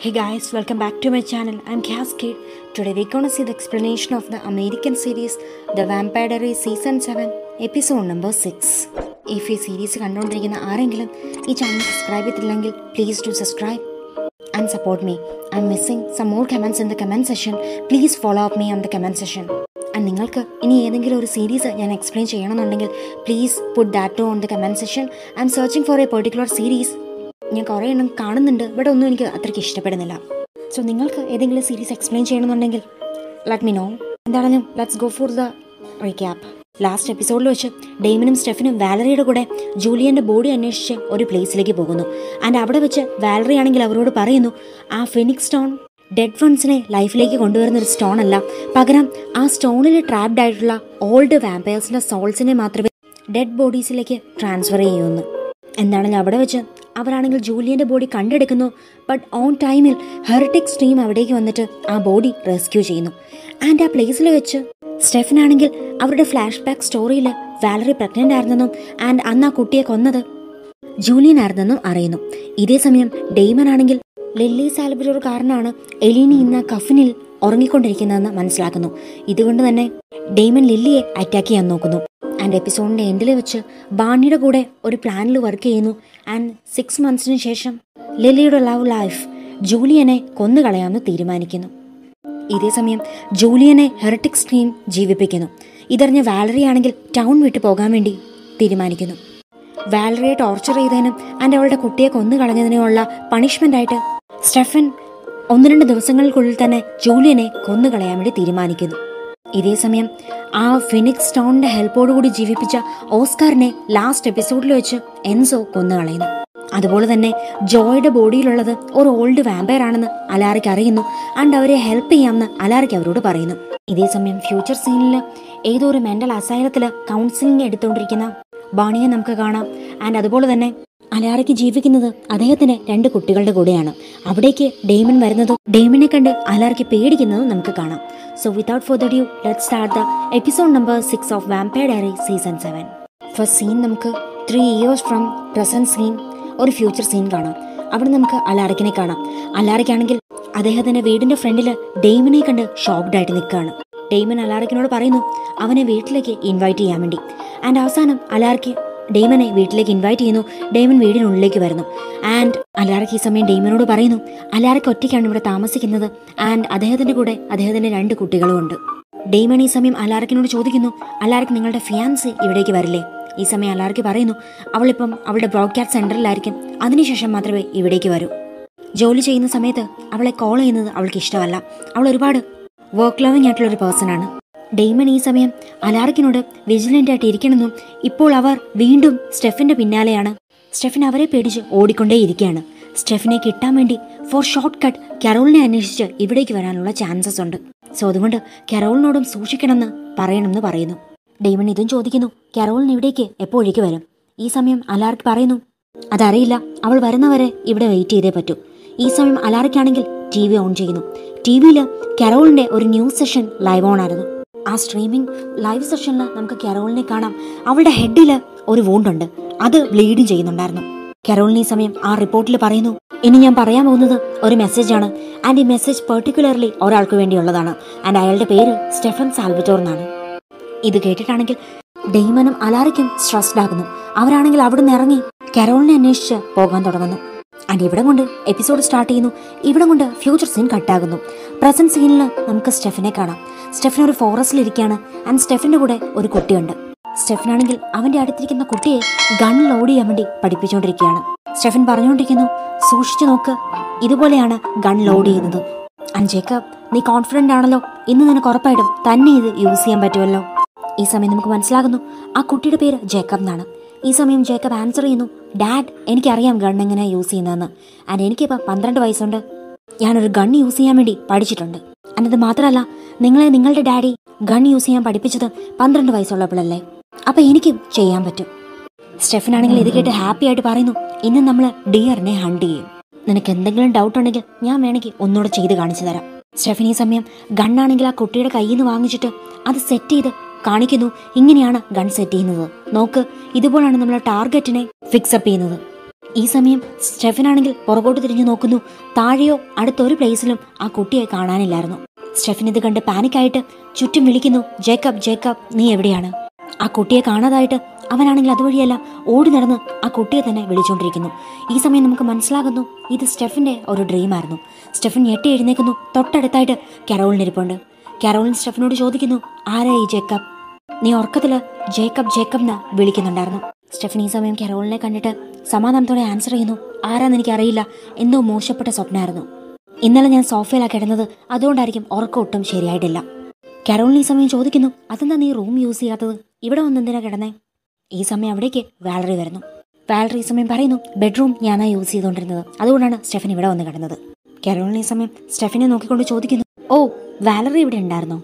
Hey guys, welcome back to my channel. I'm Cascade. Today we're gonna see the explanation of the American series The Vampire Diaries Season 7, Episode number 6. If ഈ series കണ്ടുകൊണ്ടിരിക്കുന്ന ആരെങ്കിലും ഈ channel subscribe ചെയ്തിട്ടില്ലെങ്കിൽ please to subscribe and support me I'm missing some more comments in the comment session please follow up me on the comment session and നിങ്ങൾക്ക് ഇനി ഏതെങ്കിലും ഒരു series ഞാൻ എക്സ്പ്ലെയിൻ ചെയ്യണമെന്നുണ്ടെങ്കിൽ please put that too on the comment session I'm searching for a particular series ഞാൻ കുറേ എണ്ണം കാണുന്നുണ്ട്. ഇവിടെ ഒന്നും എനിക്ക് അത്രയ്ക്ക് ഇഷ്ടപ്പെടുന്നില്ല. സോ നിങ്ങൾക്ക് ഏതെങ്കിലും സീരീസ് എക്സ്പ്ലെയിൻ ചെയ്യണമെന്നുണ്ടെങ്കിൽ ലെറ്റ് മി നോ എന്താണെങ്കിലും let's go for the recap last എപ്പിസോഡിൽ വെച്ച് ഡെയ്മനും സ്റ്റെഫിനും വാലറിയുടെ കൂടെ ജൂലിയന്റെ ബോഡി അന്വേഷിച്ച് ഒരു പ്ലേസിലേക്ക് പോകുന്നു. ആൻഡ് അവിടെ വെച്ച് വാലറി ആണെങ്കിൽ അവരോട് പറയുന്നു ആ ഫിനിക്സ് സ്റ്റോൺ ഡെഡ് വൺസിനെ ലൈഫിലേക്ക് കൊണ്ടുവരുന്ന ഒരു സ്റ്റോൺ അല്ല. പകരം ആ സ്റ്റോണിൽ ട്രാപ്ഡ് ആയിട്ടുള്ള ഓൾഡ് വാമ്പയേഴ്സിന്റെ സോൾസിനെ മാത്രമേ ഡെഡ് ബോഡീസിലേക്ക് ട്രാൻസ്ഫർ ചെയ്യുമെന്ന് എന്താണെങ്കിലും അവിടെ വെച്ച് അവരാണെങ്കിൽ ജൂലിയന്റെ ബോഡി കണ്ടെടുക്കുന്നു. ബട്ട് ഓൺ ടൈമിൽ ഹെറിറ്റിക്സ് സ്ട്രീം അവിടേക്ക് വന്നിട്ട് ആ ബോഡി റെസ്ക്യൂ ചെയ്യുന്നു. ആൻഡ് ആ പ്ലേസിൽ വെച്ച് സ്റ്റെഫിനാണെങ്കിൽ അവരുടെ ഫ്ലാഷ് ബാക്ക് സ്റ്റോറിയിൽ വാലറി പ്രഗ്നന്റ് ആയിരുന്നെന്നും ആൻഡ് അന്ന് ആ കുട്ടിയെ കൊന്നത് ജൂലിയൻ ആയിരുന്നെന്നും അറിയുന്നു. ഇതേ സമയം ഡെയ്മൻ ആണെങ്കിൽ ലില്ലി സാൽബിറ്റോർ കാരനാണ് എലീനി ഇന്ന് കഫിനിൽ ഉറങ്ങിക്കൊണ്ടിരിക്കുന്നതെന്ന് മനസ്സിലാക്കുന്നു. ഇതുകൊണ്ട് തന്നെ ഡെയ്മൻ ലില്ലിയെ അറ്റാക്ക് ചെയ്യാൻ നോക്കുന്നു. ആൻഡ് എപ്പിസോഡിന്റെ എൻഡിൽ വെച്ച് ബാണിയുടെ കൂടെ ഒരു പ്ലാനിൽ വർക്ക് ചെയ്യുന്നു. ആൻഡ് സിക്സ് മന്ത്സിന് ശേഷം ലില്ലിയുടെ ലവ് ലൈഫ് ജൂലിയനെ കൊന്നുകളയാമെന്ന് തീരുമാനിക്കുന്നു. ഇതേ സമയം ജൂലിയനെ ഹെറിറ്റിക് ടീം ജീവിപ്പിക്കുന്നു. ഇതറിഞ്ഞ വാലറി ആണെങ്കിൽ ടൗൺ വിട്ടു പോകാൻ വേണ്ടി തീരുമാനിക്കുന്നു. വാലറിയെ ടോർച്ചർ ചെയ്തതിനും ആൻഡ് അവളുടെ കുട്ടിയെ കൊന്നു കളഞ്ഞതിനുമുള്ള പണിഷ്മെന്റ് ആയിട്ട് സ്റ്റെഫൻ ഒന്ന് രണ്ട് ദിവസങ്ങൾക്കുള്ളിൽ തന്നെ ജൂലിയനെ കൊന്നുകളയാൻ വേണ്ടി തീരുമാനിക്കുന്നു. ഇതേ സമയം ആ ഫിനിക്സ് സ്റ്റോണിന്റെ ഹെൽപ്പോടുകൂടി ജീവിപ്പിച്ച ഓസ്കാറിനെ ലാസ്റ്റ് എപ്പിസോഡിൽ വെച്ച് എൻസോ കൊന്നു കളയുന്നു. അതുപോലെ തന്നെ ജോയുടെ ബോഡിയിലുള്ളത് ഒരു ഓൾഡ് വാമ്പയർ ആണെന്ന് അലാറയ്ക്ക് അറിയുന്നു. ആൻഡ് അവരെ ഹെൽപ്പ് ചെയ്യാമെന്ന് അലാറയ്ക്ക് അവരോട് പറയുന്നു. ഇതേ സമയം ഫ്യൂച്ചർ സീനിൽ ഏതോ ഒരു മെന്റൽ അസൈലത്തിൽ കൗൺസിലിംഗ് എടുത്തുകൊണ്ടിരിക്കുന്ന ബാണിയെ നമുക്ക് കാണാം. ആൻഡ് അതുപോലെ തന്നെ അലാറയ്ക്ക് ജീവിക്കുന്നത് അദ്ദേഹത്തിന് രണ്ട് കുട്ടികളുടെ കൂടെയാണ്. അവിടേക്ക് ഡെയ്മൻ വരുന്നതും ഡെയ്മനെ കണ്ട് അലാറയ്ക്ക് പേടിക്കുന്നതും നമുക്ക് കാണാം. So without further ado let start the episode number six of vampire diary season seven first scene നമുക്ക് three years from present scene ഒരു ഫ്യൂച്ചർ സീൻ കാണാം. അവിടെ നമുക്ക് അലാറയ്ക്കിനെ കാണാം. അലാറയ്ക്കാണെങ്കിൽ അദ്ദേഹത്തിന്റെ വീടിന്റെ ഫ്രണ്ടിൽ ഡെയ്മിനെ കണ്ട് ഷോക്ക്ഡ് ആയിട്ട് നിൽക്കുകയാണ്. ഡെയ്മൻ അലാറയ്ക്കിനോട് പറയുന്നു അവനെ വീട്ടിലേക്ക് ഇൻവൈറ്റ് ചെയ്യാൻ വേണ്ടി. ആൻഡ് അവസാനം അലാറയ്ക്ക് ഡെയ്മനെ വീട്ടിലേക്ക് ഇൻവൈറ്റ് ചെയ്യുന്നു. ഡെയ്മൻ വീടിനുള്ളിലേക്ക് വരുന്നു. ആൻഡ് അലാറയ്ക്ക് ഈ സമയം ഡെയ്മനോട് പറയുന്നു അലാറയ്ക്ക് ഒറ്റയ്ക്കാണ് ഇവിടെ താമസിക്കുന്നത്. ആൻഡ് അദ്ദേഹത്തിന്റെ കൂടെ അദ്ദേഹത്തിന്റെ രണ്ട് കുട്ടികളും ഉണ്ട്. ഡെയ്മൻ ഈ സമയം അലാറക്കിനോട് ചോദിക്കുന്നു അലാറക്ക് നിങ്ങളുടെ ഫിയാൻസ് ഇവിടേക്ക് വരില്ലേ? ഈ സമയം അലാറയ്ക്ക് പറയുന്നു അവളിപ്പം അവളുടെ ബ്രോഡ്കാസ്റ്റ് സെന്ററിലായിരിക്കും അതിനുശേഷം മാത്രമേ ഇവിടേക്ക് വരൂ. ജോലി ചെയ്യുന്ന സമയത്ത് അവളെ കോൾ ചെയ്യുന്നത് അവൾക്ക് ഇഷ്ടമല്ല. അവൾ ഒരുപാട് വർക്ക് ലവിങ് ആയിട്ടുള്ള ഒരു പേഴ്സൺ ആണ്. ഡെയ്മൻ ഈ സമയം അലാർക്കിനോട് വിജിലന്റ് ആയിട്ട് ഇരിക്കണമെന്നും ഇപ്പോൾ അവർ വീണ്ടും സ്റ്റെഫിന്റെ പിന്നാലെയാണ്. സ്റ്റെഫിൻ അവരെ പേടിച്ച് ഓടിക്കൊണ്ടേയിരിക്കുകയാണ്. സ്റ്റെഫിനെ കിട്ടാൻ വേണ്ടി ഫോർ ഷോർട്ട് കട്ട് കരോളിനെ അന്വേഷിച്ച് ഇവിടേക്ക് വരാനുള്ള ചാൻസസ് ഉണ്ട്. സോ അതുകൊണ്ട് കരോളിനോടും സൂക്ഷിക്കണമെന്ന് പറയണമെന്ന് പറയുന്നു. ഡെയ്മൺ ഇതും ചോദിക്കുന്നു കരോളിന് ഇവിടേക്ക് എപ്പോഴേക്ക് വരും? ഈ സമയം അലാർക്ക് പറയുന്നു അതറിയില്ല അവൾ വരുന്നവരെ ഇവിടെ വെയിറ്റ് ചെയ്തേ പറ്റൂ. ഈ സമയം അലാർക്കാണെങ്കിൽ ടി വി ഓൺ ചെയ്യുന്നു. ടി വിയിൽ കരോളിന്റെ ഒരു ന്യൂസ് സെഷൻ ലൈവ് ഓൺ ആയിരുന്നു. ആ സ്ട്രീമിംഗ് ലൈവ് സെഷനിൽ നമുക്ക് കരോളിനെ കാണാം. അവളുടെ ഹെഡിൽ ഒരു വൂണ്ടുണ്ട് അത് ബ്ലീഡ് ചെയ്യുന്നുണ്ടായിരുന്നു. കരോളിന് സമയം ആ റിപ്പോർട്ടിൽ പറയുന്നു ഇനി ഞാൻ പറയാൻ പോകുന്നത് ഒരു മെസ്സേജ് ആണ്. ആൻഡ് ഈ മെസ്സേജ് പെർട്ടിക്കുലർലി ഒരാൾക്ക് വേണ്ടിയുള്ളതാണ്. ആൻഡ് അയാളുടെ പേര് സ്റ്റെഫൻ സാൽവറ്റോർ എന്നാണ്. ഇത് കേട്ടിട്ടാണെങ്കിൽ ഡെയ്മനും അലാറയ്ക്കും സ്ട്രെസ്ഡ് ആകുന്നു. അവരാണെങ്കിൽ അവിടെ നിന്ന് ഇറങ്ങി കരോളിനെ അന്വേഷിച്ച് പോകാൻ തുടങ്ങുന്നു. ആൻഡ് ഇവിടെ കൊണ്ട് എപ്പിസോഡ് സ്റ്റാർട്ട് ചെയ്യുന്നു. ഇവിടെ കൊണ്ട് ഫ്യൂച്ചർ സീൻ കട്ടാകുന്നു പ്രസന്റ് സീനിൽ നമുക്ക് സ്റ്റെഫിനെ കാണാം. സ്റ്റെഫിൻ ഒരു ഫോറസ്റ്റിൽ ഇരിക്കുകയാണ് ആൻഡ് സ്റ്റെഫിന്റെ കൂടെ ഒരു കുട്ടിയുണ്ട്. സ്റ്റെഫിനാണെങ്കിൽ അവന്റെ അടുത്തിരിക്കുന്ന കുട്ടിയെ ഗൺ ലോഡ് ചെയ്യാൻ വേണ്ടി പഠിപ്പിച്ചുകൊണ്ടിരിക്കുകയാണ് സ്റ്റെഫൻ പറഞ്ഞുകൊണ്ടിരിക്കുന്നു സൂക്ഷിച്ചു നോക്ക്. ഇതുപോലെയാണ് ഗൺ ലോഡ് ചെയ്യുന്നത്. ആൻഡ് ജേക്കബ് നീ കോൺഫിഡന്റ് ആണല്ലോ. ഇന്ന് നിനക്ക് ഉറപ്പായിട്ടും തന്നെ ഇത് യൂസ് ചെയ്യാൻ പറ്റുമല്ലോ. ഈ സമയം നമുക്ക് മനസ്സിലാകുന്നു ആ കുട്ടിയുടെ പേര് ജേക്കബ് എന്നാണ്. ഈ സമയം ജേക്കബ് ആൻസർ ചെയ്യുന്നു ഡാഡ് എനിക്കറിയാം ഗൺ എങ്ങനെ യൂസ് ചെയ്യുന്നതെന്ന്. ആൻഡ് എനിക്കിപ്പോൾ പന്ത്രണ്ട് വയസ്സുണ്ട്. ഞാനൊരു ഗൺ യൂസ് ചെയ്യാൻ വേണ്ടി പഠിച്ചിട്ടുണ്ട്. ആൻഡ് മാത്രമല്ല നിങ്ങളെ നിങ്ങളുടെ ഡാഡി ഗൺ യൂസ് ചെയ്യാൻ പഠിപ്പിച്ചത് പന്ത്രണ്ട് വയസ്സുള്ളപ്പോഴല്ലേ? അപ്പോൾ എനിക്കും ചെയ്യാൻ പറ്റും. സ്റ്റെഫൻ ആണെങ്കിൽ ഇത് കേട്ട് ഹാപ്പി ആയിട്ട് പറയുന്നു ഇന്ന് നമ്മൾ ഡിയറിനെ ഹണ്ട് ചെയ്യും. നിനക്ക് എന്തെങ്കിലും ഡൗട്ട് ഉണ്ടെങ്കിൽ ഞാൻ വേണമെങ്കിൽ ഒന്നുകൂടെ ചെയ്ത് കാണിച്ചു തരാം. സ്റ്റെഫിൻ ഈ സമയം ഗണ്ണാണെങ്കിൽ ആ കുട്ടിയുടെ കയ്യിൽ നിന്ന് വാങ്ങിച്ചിട്ട് അത് സെറ്റ് ചെയ്ത് കാണിക്കുന്നു. ഇങ്ങനെയാണ് ഗൺ സെറ്റ് ചെയ്യുന്നത്. നോക്ക് ഇതുപോലാണ് നമ്മൾ ടാർഗറ്റിനെ ഫിക്സപ്പ് ചെയ്യുന്നത്. ഈ സമയം സ്റ്റെഫനാണെങ്കിൽ പുറകോട്ട് തിരിഞ്ഞു നോക്കുന്നു. താഴെയോ അടുത്തൊരു പ്ലേസിലും ആ കുട്ടിയെ കാണാനില്ലായിരുന്നു. സ്റ്റെഫൻ ഇത് കണ്ട് പാനിക്കായിട്ട് ചുറ്റും വിളിക്കുന്നു. ജേക്കബ് ജേക്കബ് നീ എവിടെയാണ്? ആ കുട്ടിയെ കാണാതായിട്ട് അവനാണെങ്കിൽ അതുവഴിയല്ല ഓടി നടന്ന് ആ കുട്ടിയെ തന്നെ വിളിച്ചുകൊണ്ടിരിക്കുന്നു ഈ സമയം നമുക്ക് മനസ്സിലാകുന്നു ഇത് സ്റ്റെഫിന്റെ ഒരു ഡ്രീമായിരുന്നു സ്റ്റെഫൻ ഞെട്ടി എഴുന്നേക്കുന്നു. തൊട്ടടുത്തായിട്ട് കെറോളിനിരിപ്പുണ്ട് കരോളിൻ സ്റ്റെഫനോട് ചോദിക്കുന്നു ആരാ ഈ ജേക്കബ്? നീ ഉറക്കത്തിൽ ജേക്കബ് ജേക്കബ് എന്ന് വിളിക്കുന്നുണ്ടായിരുന്നു. സ്റ്റെഫൻ ഈ സമയം കരോളിനെ കണ്ടിട്ട് സമാധാനത്തോടെ ആൻസർ ചെയ്യുന്നു ആരാന്ന് എനിക്ക് അറിയില്ല എന്തോ മോശപ്പെട്ട സ്വപ്നമായിരുന്നു ഇന്നലെ ഞാൻ സോഫയിലാണ് കിടന്നത് അതുകൊണ്ടായിരിക്കും ഉറക്കം ഒട്ടും ശരിയായിട്ടില്ല. കരോളിൻ ഈ സമയം ചോദിക്കുന്നു അതെന്താ നീ റൂം യൂസ് ചെയ്യാത്തത്? ഇവിടെ വന്ന് എന്തിനാ കിടന്നേ? ഈ സമയം അവിടേക്ക് വാലറി വരുന്നു. വാലറി ഈ സമയം പറയുന്നു ബെഡ്റൂം ഞാനാ യൂസ് ചെയ്തുകൊണ്ടിരുന്നത് അതുകൊണ്ടാണ് സ്റ്റെഫൻ ഇവിടെ വന്ന് കിടന്നത്. കരോളിൻ ഈ സമയം സ്റ്റെഫിനെ നോക്കിക്കൊണ്ട് ചോദിക്കുന്നു ഓ വാലറി ഇവിടെ ഉണ്ടായിരുന്നോ.